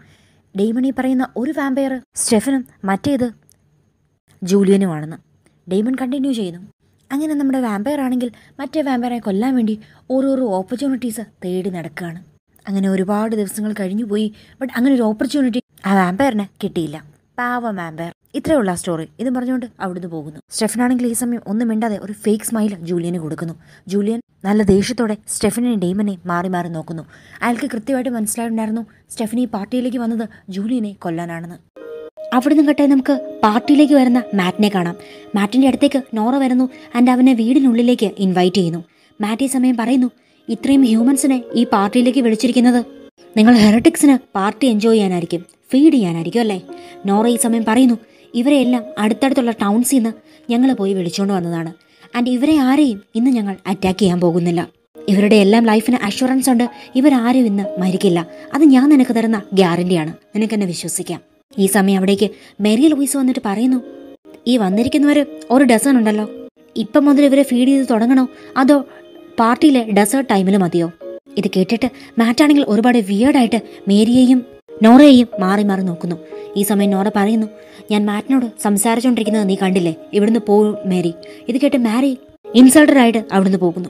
ഡെയ്മണി പറയുന്ന ഒരു വാമ്പയർ സ്റ്റെഫനും മറ്റേത് ജൂലിയനുമാണെന്ന്. ഡെയ്മൺ കണ്ടിന്യൂ ചെയ്യുന്നു. അങ്ങനെ നമ്മുടെ വാമ്പയർ ആണെങ്കിൽ മറ്റേ വാമ്പയറെ കൊല്ലാൻ വേണ്ടി ഓരോരോ ഓപ്പർച്യൂണിറ്റീസ് തേടി നടക്കുകയാണ് അങ്ങനെ ഒരുപാട് ദിവസങ്ങൾ കഴിഞ്ഞു പോയി ബട്ട് അങ്ങനെ ഒരു ഓപ്പർച്യൂണിറ്റി ആ വാമ്പയറിന് കിട്ടിയില്ല. പാവ ഇത്രയേ ഇത്രയുള്ള സ്റ്റോറി ഇത് പറഞ്ഞുകൊണ്ട് അവിടുന്ന് പോകുന്നു. സ്റ്റെഫനാണെങ്കിൽ ഈ സമയം ഒന്നും മിണ്ടാതെ ഒരു ഫേക്ക് സ്മൈൽ ജൂലിയന് കൊടുക്കുന്നു. ജൂലിയൻ നല്ല ദേഷ്യത്തോടെ സ്റ്റെഫനെയും ഡെയ്മനെയും മാറി മാറി നോക്കുന്നു. അയാൾക്ക് കൃത്യമായിട്ട് മനസ്സിലായിട്ടുണ്ടായിരുന്നു സ്റ്റെഫനി പാർട്ടിയിലേക്ക് വന്നത് ജൂലിയനെ കൊല്ലാനാണെന്ന്. അവിടെ നിന്ന് കട്ടെ നമുക്ക് പാർട്ടിയിലേക്ക് വരുന്ന മാറ്റിനെ കാണാം. മാറ്റിന്റെ അടുത്തേക്ക് നോറ വരുന്നു. ആൻഡ് അവനെ വീടിനുള്ളിലേക്ക് ഇൻവൈറ്റ് ചെയ്യുന്നു. മാറ്റ് ഈ സമയം പറയുന്നു ഇത്രയും ഹ്യൂമൻസിനെ ഈ പാർട്ടിയിലേക്ക് വിളിച്ചിരിക്കുന്നത് നിങ്ങൾ ഹെററ്റിക്സിന് പാർട്ടി എൻജോയ് ചെയ്യാനായിരിക്കും. ഫീഡ് ചെയ്യാനായിരിക്കും അല്ലേ? നോറ ഈ സമയം പറയുന്നു ഇവരെ എല്ലാം അടുത്തടുത്തുള്ള ടൗൺസിൽ നിന്ന് ഞങ്ങൾ പോയി വിളിച്ചുകൊണ്ട് വന്നതാണ്. ആൻഡ് ഇവരെ ആരെയും ഇന്ന് ഞങ്ങൾ അറ്റാക്ക് ചെയ്യാൻ പോകുന്നില്ല. ഇവരുടെ എല്ലാം ലൈഫിന് അഷുറൻസ് ഉണ്ട്. ഇവരാരും ഇന്ന് മരിക്കില്ല. അത് ഞാൻ നിനക്ക് തരുന്ന ഗ്യാരണ്ടിയാണ് നിനക്ക് എന്നെ വിശ്വസിക്കാം. ഈ സമയം അവിടേക്ക് മേരി ലൂയിസ് വന്നിട്ട് പറയുന്നു ഈ വന്നിരിക്കുന്നവർ ഒരു ഡസൺ ഉണ്ടല്ലോ. ഇപ്പം മുതൽ ഇവരെ ഫീഡ് ചെയ്ത് തുടങ്ങണോ? അതോ പാർട്ടിയിലെ ഡെസേർട്ട് ടൈമിൽ മതിയോ? ഇത് കേട്ടിട്ട് മാറ്റാണെങ്കിൽ ഒരുപാട് വിയേർഡായിട്ട് മേരിയെയും നോറയെയും മാറി മാറി നോക്കുന്നു. ഈ സമയം നോറ പറയുന്നു ഞാൻ മാറ്റിനോട് സംസാരിച്ചുകൊണ്ടിരിക്കുന്നത് നീ കണ്ടില്ലേ? ഇവിടുന്ന് പോ മേരി. ഇത് കേട്ട് മാരി ഇൻസൾട്ടഡ് ആയിട്ട് അവിടുന്ന് പോകുന്നു.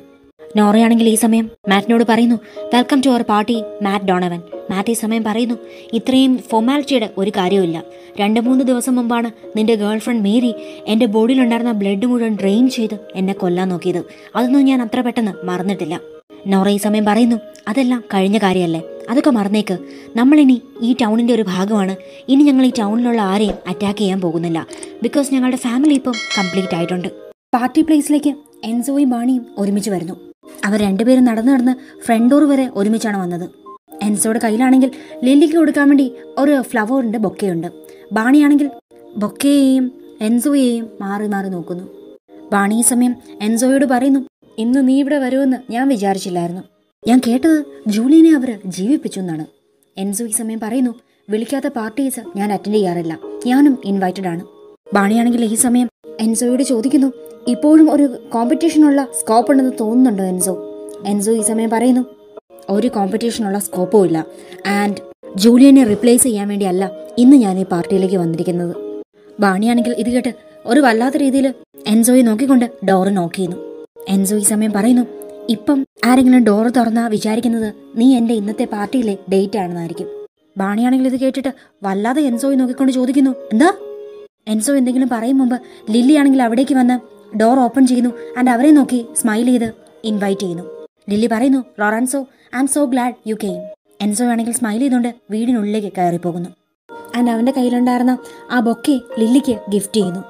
നോറയാണെങ്കിൽ ഈ സമയം മാറ്റിനോട് പറയുന്നു welcome to our party Matt Donovan Matt ഈ സമയം പറയുന്നു ഇത്രയും ഫോർമാലിറ്റിയുടെ ഒരു കാര്യമില്ല രണ്ട് മൂന്ന് ദിവസം മുമ്പാണ് നിന്റെ ഗേൾ ഫ്രണ്ട് മേരി എന്റെ ബോഡിയിലുണ്ടായിരുന്ന ബ്ലഡ് മുഴുവൻ ഡ്രെയിൻ ചെയ്ത് എന്നെ കൊല്ലാൻ നോക്കിയത്. അതൊന്നും ഞാൻ അത്ര പെട്ടെന്ന് മറന്നിട്ടില്ല. നോറ ഈ സമയം പറയുന്നു അതെല്ലാം കഴിഞ്ഞ കാര്യമല്ലേ? അതൊക്കെ മറന്നേക്ക്. നമ്മളിനി ഈ ടൗണിന്റെ ഒരു ഭാഗമാണ്. ഇനി ഞങ്ങൾ ഈ ടൗണിലുള്ള ആരെയും അറ്റാക്ക് ചെയ്യാൻ പോകുന്നില്ല. ബിക്കോസ് ഞങ്ങളുടെ ഫാമിലി ഇപ്പം കംപ്ലീറ്റ് ആയിട്ടുണ്ട്. പാർട്ടി പ്ലേസിലേക്ക് എൻസോയും ബാണിയും ഒരുമിച്ച് വരുന്നു. അവർ രണ്ടുപേരും നടന്നു നടന്ന് ഫ്രണ്ട് ഡോർ വരെ ഒരുമിച്ചാണ് വന്നത്. എൻസോയുടെ കയ്യിലാണെങ്കിൽ ലില്ലിക്ക് കൊടുക്കാൻ വേണ്ടി ഒരു ഫ്ലവറിന്റെ ബൊക്കെയുണ്ട്. ബാണിയാണെങ്കിൽ ബൊക്കെയെയും എൻസോയെയും മാറി മാറി നോക്കുന്നു. ബാണി സമയം എൻസോയോട് പറയുന്നു ഇന്ന് നീ ഇവിടെ വരുമെന്ന് ഞാൻ വിചാരിച്ചില്ലായിരുന്നു. ഞാൻ കേട്ടത് ജൂലിയനെ അവർ ജീവിപ്പിച്ചു എന്നാണ്. എൻസോ ഈ സമയം പറയുന്നു വിളിക്കാത്ത പാർട്ടീസ് ഞാൻ അറ്റൻഡ് ചെയ്യാറില്ല. ഞാനും ഇൻവൈറ്റഡ് ആണ്. ബാണിയാണെങ്കിൽ ഈ സമയം എൻസോയോട് ചോദിക്കുന്നു ഇപ്പോഴും ഒരു കോമ്പറ്റീഷനുള്ള സ്കോപ്പ് ഉണ്ടെന്ന് തോന്നുന്നുണ്ടോ എൻസോ? എൻസോ ഈ സമയം പറയുന്നു ഒരു കോമ്പറ്റീഷനുള്ള സ്കോപ്പും ഇല്ല. ആൻഡ് ജൂലിയനെ റിപ്ലേസ് ചെയ്യാൻ വേണ്ടിയല്ല ഇന്ന് ഞാൻ ഈ പാർട്ടിയിലേക്ക് വന്നിരിക്കുന്നത്. ബാണിയാണെങ്കിൽ ഇത് കേട്ട് ഒരു വല്ലാത്ത രീതിയിൽ എൻസോയെ നോക്കിക്കൊണ്ട് ഡോറ് നോക്കിയിരുന്നു എൻസോ ഈ സമയം പറയുന്നു ഇപ്പം ആരെങ്കിലും ഡോറ് തുറന്നാ വിചാരിക്കുന്നത് നീ എന്റെ ഇന്നത്തെ പാർട്ടിയിലെ ഡേറ്റ് ആണെന്നായിരിക്കും. ബാണിയാണെങ്കിൽ ഇത് കേട്ടിട്ട് വല്ലാതെ എൻസോയെ നോക്കിക്കൊണ്ട് ചോദിക്കുന്നു എന്താ? എൻസോ എന്തെങ്കിലും പറയും മുമ്പ് ലില്ലി ആണെങ്കിൽ അവിടേക്ക് വന്ന് ഡോർ ഓപ്പൺ ചെയ്യുന്നു ആൻഡ് അവരെ നോക്കി സ്മൈൽ ചെയ്ത് ഇൻവൈറ്റ് ചെയ്യുന്നു. ലില്ലി പറയുന്നു Lorenzo I am so glad you came Enzo ആണെങ്കിൽ സ്മൈൽ ചെയ്തുകൊണ്ട് വീടിനുള്ളിലേക്ക് കയറി പോകുന്നു ആൻഡ് അവന്റെ കയ്യിലുണ്ടായിരുന്ന ആ ബൊക്കെ ലില്ലിക്ക് ഗിഫ്റ്റ് ചെയ്യുന്നു.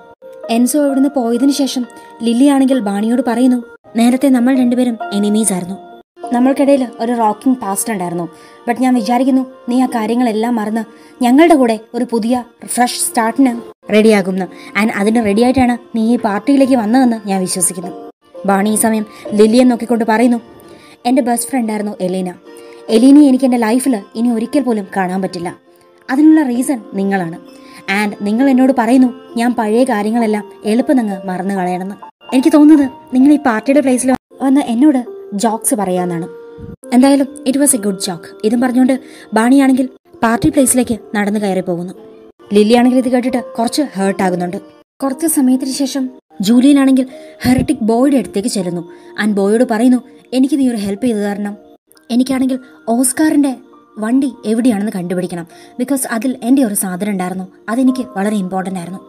എൻസോ അവിടുന്ന് പോയതിനു ശേഷം ലില്ലി ആണെങ്കിൽ ബാണിയോട് പറയുന്നു നേരത്തെ നമ്മൾ രണ്ടുപേരും എനിമീസ് ആയിരുന്നു നമ്മൾക്കിടയിൽ ഒരു റോക്കിംഗ് പാസ്റ്റ് ഉണ്ടായിരുന്നു. ബട്ട് ഞാൻ വിചാരിക്കുന്നു നീ ആ കാര്യങ്ങളെല്ലാം മറന്ന് ഞങ്ങളുടെ കൂടെ ഒരു പുതിയ ഫ്രഷ് സ്റ്റാർട്ടിന് റെഡിയാകുമെന്ന്. ആൻഡ് അതിന് റെഡിയായിട്ടാണ് നീ ഈ പാർട്ടിയിലേക്ക് വന്നതെന്ന് ഞാൻ വിശ്വസിക്കുന്നു. ബാണി ഈ സമയം ലില്ലിയെ നോക്കിക്കൊണ്ട് പറയുന്നു എന്റെ ബെസ്റ്റ് ഫ്രണ്ടായിരുന്നു എലീന. എലീനയെ എനിക്ക് എന്റെ ലൈഫിൽ ഇനി ഒരിക്കൽ പോലും കാണാൻ പറ്റില്ല. അതിനുള്ള റീസൺ നിങ്ങളാണ്. ആൻഡ് നിങ്ങൾ എന്നോട് പറയുന്നു ഞാൻ പഴയ കാര്യങ്ങളെല്ലാം എളുപ്പം നിങ്ങൾ മറന്നു കളയണമെന്ന്. എനിക്ക് തോന്നുന്നത് നിങ്ങൾ ഈ പാർട്ടിയുടെ പ്ലേസിൽ വന്ന് എന്നോട് ജോക്സ് പറയാന്നാണ്. എന്തായാലും it was a good joke ഇതും പറഞ്ഞുകൊണ്ട് ബാണിയാണെങ്കിൽ പാർട്ടി പ്ലേസിലേക്ക് നടന്നു കയറി പോകുന്നു. ലില്ലിയാണെങ്കിൽ ഇത് കേട്ടിട്ട് കുറച്ച് ഹേർട്ട് ആകുന്നുണ്ട്. കുറച്ച് സമയത്തിന് ശേഷം ജൂലിയനാണെങ്കിൽ ഹെറിറ്റിക് ബോയുടെ അടുത്തേക്ക് ചെല്ലുന്നു. ആൻഡ് ബോയോട് പറയുന്നു എനിക്ക് നീ ഒരു ഹെൽപ്പ് ചെയ്തു തരണം എനിക്കാണെങ്കിൽ ഓസ്കാറിന്റെ വണ്ടി എവിടെയാണെന്ന് കണ്ടുപിടിക്കണം. ബിക്കോസ് അതിൽ എന്റെ ഒരു സാധനം ഉണ്ടായിരുന്നു. അതെനിക്ക് വളരെ ഇമ്പോർട്ടന്റ് ആയിരുന്നു.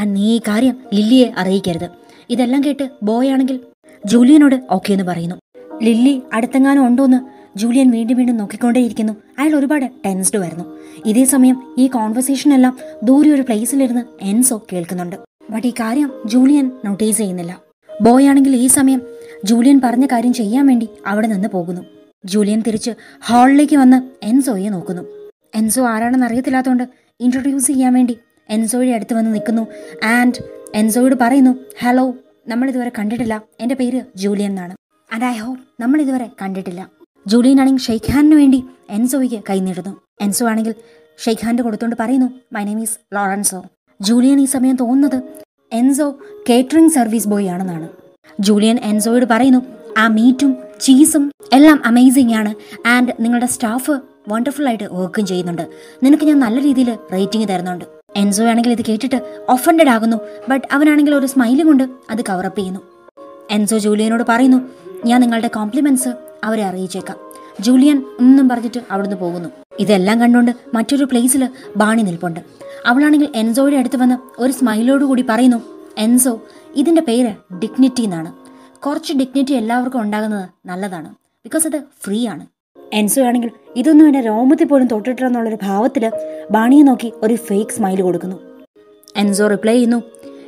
ആൻഡ് നീ ഈ കാര്യം ലില്ലിയെ അറിയിക്കരുത്. ഇതെല്ലാം കേട്ട് ബോയ് ആണെങ്കിൽ ജൂലിയനോട് ഓക്കെ എന്ന് പറയുന്നു. ലില്ലി അടുത്തെങ്ങാനും ഉണ്ടോന്ന് ജൂലിയൻ വീണ്ടും വീണ്ടും നോക്കിക്കൊണ്ടേയിരിക്കുന്നു. അയാൾ ഒരുപാട് ടെൻസ്ഡ് വരുന്നു. ഇതേ സമയം ഈ കോൺവെർസേഷൻ എല്ലാം ദൂരെ ഒരു പ്ലേസിലിരുന്ന് എൻസോ കേൾക്കുന്നുണ്ട്. ബട്ട് ഈ കാര്യം ജൂലിയൻ നോട്ടീസ് ചെയ്യുന്നില്ല. ബോയ് ആണെങ്കിൽ ഈ സമയം ജൂലിയൻ പറഞ്ഞ കാര്യം ചെയ്യാൻ വേണ്ടി അവിടെ നിന്ന് പോകുന്നു. ജൂലിയൻ തിരിച്ച് ഹാളിലേക്ക് വന്ന് എൻസോയെ നോക്കുന്നു. എൻസോ ആരാണെന്ന് അറിയത്തില്ലാത്തതുകൊണ്ട് ഇൻട്രൊഡ്യൂസ് ചെയ്യാൻ വേണ്ടി എൻസോയുടെ അടുത്ത് വന്ന് നിൽക്കുന്നു. ആൻഡ് എൻസോയോട് പറയുന്നു ഹലോ നമ്മൾ ഇതുവരെ കണ്ടിട്ടില്ല. എന്റെ പേര് ജൂലിയൻ എന്നാണ്. ആൻഡ് ഐ ഹോപ്പ് നമ്മൾ ഇതുവരെ കണ്ടിട്ടില്ല. ജൂലിയൻ ആണെങ്കിൽ ഷെയ്ഖ് ഹാനിന് വേണ്ടി എൻസോയ്ക്ക് കൈ നീട്ടുന്നു. എൻസോ ആണെങ്കിൽ ഷെയ്ഖ് ഹാൻഡ് കൊടുത്തുകൊണ്ട് പറയുന്നു my name is Lorenzo Julian ഈ സമയം തോന്നുന്നത് എൻസോ കേറ്ററിംഗ് സർവീസ് ബോയ് ആണെന്നാണ്. ജൂലിയൻ എൻസോയോട് പറയുന്നു ആ മീറ്റും ചീസും എല്ലാം അമേസിംഗ് ആണ്. ആൻഡ് നിങ്ങളുടെ സ്റ്റാഫ് വണ്ടർഫുൾ ആയിട്ട് വർക്കും ചെയ്യുന്നുണ്ട്. നിനക്ക് ഞാൻ നല്ല രീതിയിൽ റേറ്റിംഗ് തരുന്നുണ്ട്. എൻസോ ആണെങ്കിൽ ഇത് കേട്ടിട്ട് ഒഫൻഡഡ് ആകുന്നു. ബട്ട് അവനാണെങ്കിൽ ഒരു സ്മൈലി കൊണ്ട് അത് കവറപ്പ് ചെയ്യുന്നു. എൻസോ ജൂലിയനോട് പറയുന്നു ഞാൻ നിങ്ങളുടെ കോംപ്ലിമെന്റ്സ് അവരെ അറിയിച്ചേക്കാം. ജൂലിയൻ ഒന്നും പറഞ്ഞിട്ട് അവിടുന്ന് പോകുന്നു. ഇതെല്ലാം കണ്ടുകൊണ്ട് മറ്റൊരു പ്ലേസിൽ ബാണി നിൽപ്പുണ്ട്. അവളാണെങ്കിൽ എൻസോയുടെ അടുത്ത് വന്ന് ഒരു സ്മൈലോട് കൂടി പറയുന്നു എൻസോ ഇതിന്റെ പേര് ഡിഗ്നിറ്റി എന്നാണ് കുറച്ച് ഡിഗ്നിറ്റി എല്ലാവർക്കും ഉണ്ടാകുന്നത് നല്ലതാണ്. ബിക്കോസ് അത് ഫ്രീ ആണ്. എൻസോ ആണെങ്കിൽ ഇതൊന്നും എന്നെ രോമത്തിൽ പോലും തൊട്ടിട്ടില്ലെന്നുള്ളൊരു ഭാവത്തിൽ ബാണിയെ നോക്കി ഒരു ഫേക്ക് സ്മൈൽ കൊടുക്കുന്നു. എൻസോ റിപ്ലൈ ചെയ്യുന്നു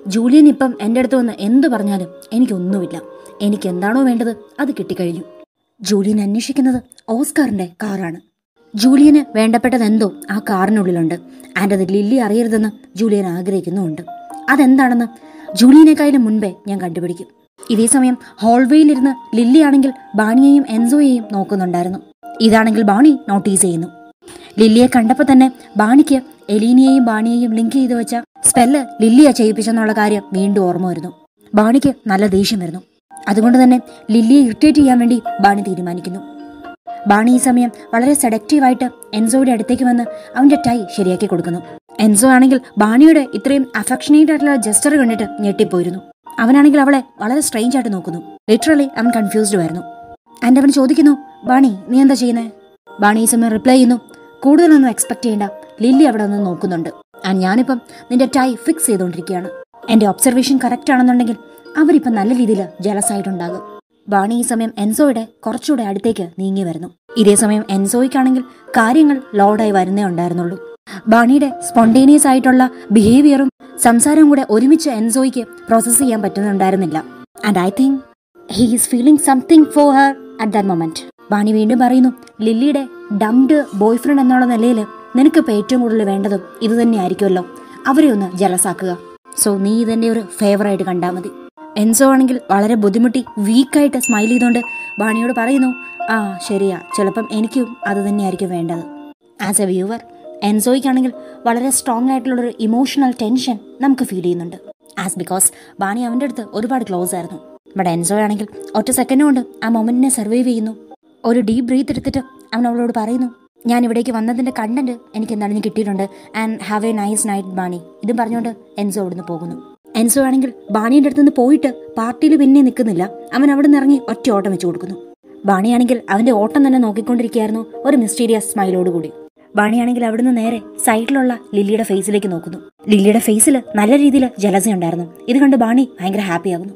ജൂലിയൻ ഇപ്പം എന്റെ അടുത്ത് വന്ന് എന്തു പറഞ്ഞാലും എനിക്കൊന്നുമില്ല. എനിക്ക് എന്താണോ വേണ്ടത് അത് കിട്ടിക്കഴിഞ്ഞു. ജൂലിയൻ അന്വേഷിക്കുന്നത് ഓസ്കാറിന്റെ കാറാണ്. ജൂലിയന് വേണ്ടപ്പെട്ടത് എന്തോ ആ കാറിനുള്ളിലുണ്ട്. ആൻഡ് അത് ലില്ലി അറിയരുതെന്ന് ജൂലിയൻ ആഗ്രഹിക്കുന്നുമുണ്ട്. അതെന്താണെന്ന് ജൂലിയനേക്കാളും മുൻപേ ഞാൻ കണ്ടുപിടിക്കും. ഇതേ സമയം ഹോൾവേയിലിരുന്ന് ലില്ലിയാണെങ്കിൽ ബാണിയെയും എൻസോയെയും നോക്കുന്നുണ്ടായിരുന്നു. ഇതാണെങ്കിൽ ബാണി നോട്ടീസ് ചെയ്യുന്നു. ലില്ലിയെ കണ്ടപ്പോൾ തന്നെ ബാണിക്ക് എലീനിയെയും ബാണിയെയും ലിങ്ക് ചെയ്തു വെച്ച സ്പെല്ല് ലില്ലിയെ ചെയ്യിപ്പിച്ചെന്നുള്ള കാര്യം വീണ്ടും ഓർമ്മ വരുന്നു. ബാണിക്ക് നല്ല ദേഷ്യം വരുന്നു. അതുകൊണ്ട് തന്നെ ലില്ലിയെ ഇറിറ്റേറ്റ് ചെയ്യാൻ വേണ്ടി ബാണി തീരുമാനിക്കുന്നു. ബാണി ഈ സമയം വളരെ സെഡക്റ്റീവായിട്ട് എൻസോയുടെ അടുത്തേക്ക് വന്ന് അവന്റെ ടൈ ശരിയാക്കി കൊടുക്കുന്നു. എൻസോ ആണെങ്കിൽ ബാണിയുടെ ഇത്രയും അഫക്ഷനേറ്റ് ആയിട്ടുള്ള ജസ്റ്റർ കണ്ടിട്ട് ഞെട്ടിപ്പോയിരുന്നു. അവനാണെങ്കിൽ അവളെ വളരെ സ്ട്രെയിഞ്ച് ആയിട്ട് നോക്കുന്നു. ലിറ്ററലി അവൻ കൺഫ്യൂസ്ഡ് ആയിരുന്നു ആൻഡ് അവൻ ചോദിക്കുന്നു ബാണി നീ എന്താ ചെയ്യുന്നേ? ബാണി സമയം റിപ്ലൈ ചെയ്യുന്നു. കൂടുതലൊന്നും എക്സ്പെക്ട് ചെയ്യണ്ട. ലില്ലി അവിടെ നിന്ന് നോക്കുന്നുണ്ട്. ആൻഡ് ഞാനിപ്പം നിന്റെ ടൈ ഫിക്സ് ചെയ്തുകൊണ്ടിരിക്കുകയാണ് എന്റെ ഒബ്സർവേഷൻ കറക്റ്റ് ആണെന്നുണ്ടെങ്കിൽ അവരിപ്പം നല്ല രീതിയിൽ ജലസായിട്ടുണ്ടാകും ബാണി ഈ സമയം എൻസോയുടെ കുറച്ചുകൂടെ അടുത്തേക്ക് നീങ്ങി വരുന്നു. ഇതേ സമയം എൻസോയ്ക്കാണെങ്കിൽ കാര്യങ്ങൾ ലോഡായി വരുന്നേ ഉണ്ടായിരുന്നുള്ളൂ. ബാണിയുടെ സ്പോണ്ടേനിയസ് ആയിട്ടുള്ള ബിഹേവിയറും സംസാരവും കൂടെ ഒരുമിച്ച് എൻസോയ്ക്ക് പ്രോസസ് ചെയ്യാൻ പറ്റുന്നുണ്ടായിരുന്നില്ല. And I think he is feeling something for her at that moment Bonnie വീണ്ടും പറയുന്നു ലില്ലിയുടെ ഡംഡ് ബോയ് ഫ്രണ്ട് എന്നുള്ള നിലയിൽ നിനക്കിപ്പോൾ ഏറ്റവും കൂടുതൽ വേണ്ടതും ഇത് തന്നെ ആയിരിക്കുമല്ലോ അവരെ ഒന്ന് ജലസാക്കുക. സോ നീ ഇതെന്റെ ഒരു ഫേവറായിട്ട് കണ്ടാൽ മതി. എൻസോ ആണെങ്കിൽ വളരെ ബുദ്ധിമുട്ടി വീക്കായിട്ട് സ്മൈൽ ചെയ്തുകൊണ്ട് ബാണിയോട് പറയുന്നു ആ ശരിയാ ചിലപ്പം എനിക്കും അത് തന്നെയായിരിക്കും വേണ്ടത്. ആസ് എ വ്യൂവർ എൻസോയ്ക്കാണെങ്കിൽ വളരെ സ്ട്രോങ് ആയിട്ടുള്ളൊരു ഇമോഷണൽ ടെൻഷൻ നമുക്ക് ഫീൽ ചെയ്യുന്നുണ്ട്. ആസ് ബിക്കോസ് ബാണി അവന്റെ അടുത്ത് ഒരുപാട് ക്ലോസ് ആയിരുന്നു. ബട്ട് എൻസോ ആണെങ്കിൽ ഒറ്റ സെക്കൻഡ് കൊണ്ട് ആ മൊമെന്റിനെ സർവൈവ് ചെയ്യുന്നു. ഒരു ഡീപ് ബ്രീത്ത് എടുത്തിട്ട് അവൻ അവളോട് പറയുന്നു ഞാൻ ഇവിടേക്ക് വന്നതിന്റെ കണ്ടന്റ് എനിക്ക് എന്താണെന്ന് കിട്ടിയിട്ടുണ്ട്. And have a nice night Bonnie. ഇതും പറഞ്ഞുകൊണ്ട് എൻസോ അവിടുന്ന് പോകുന്നു. എൻസോ ആണെങ്കിൽ ബാണിയുടെ അടുത്തുനിന്ന് പോയിട്ട് പാർട്ടിയിൽ പിന്നെ നിൽക്കുന്നില്ല. അവൻ അവിടെ നിന്ന് ഇറങ്ങി ഒറ്റ ഓട്ടം വെച്ച് കൊടുക്കുന്നു. ബാണിയാണെങ്കിൽ അവന്റെ ഓട്ടം തന്നെ നോക്കിക്കൊണ്ടിരിക്കുകയായിരുന്നു ഒരു മിസ്റ്റീരിയസ് സ്മൈലോടുകൂടി ബാണിയാണെങ്കിൽ അവിടുന്ന് നേരെ സൈഡിലുള്ള ലില്ലിയുടെ ഫേസിലേക്ക് നോക്കുന്നു. ലില്ലിയുടെ ഫേസിൽ നല്ല രീതിയിൽ ജലസ ഉണ്ടായിരുന്നു. ഇത് കണ്ട് ബാണി ഭയങ്കര ഹാപ്പി ആകുന്നു.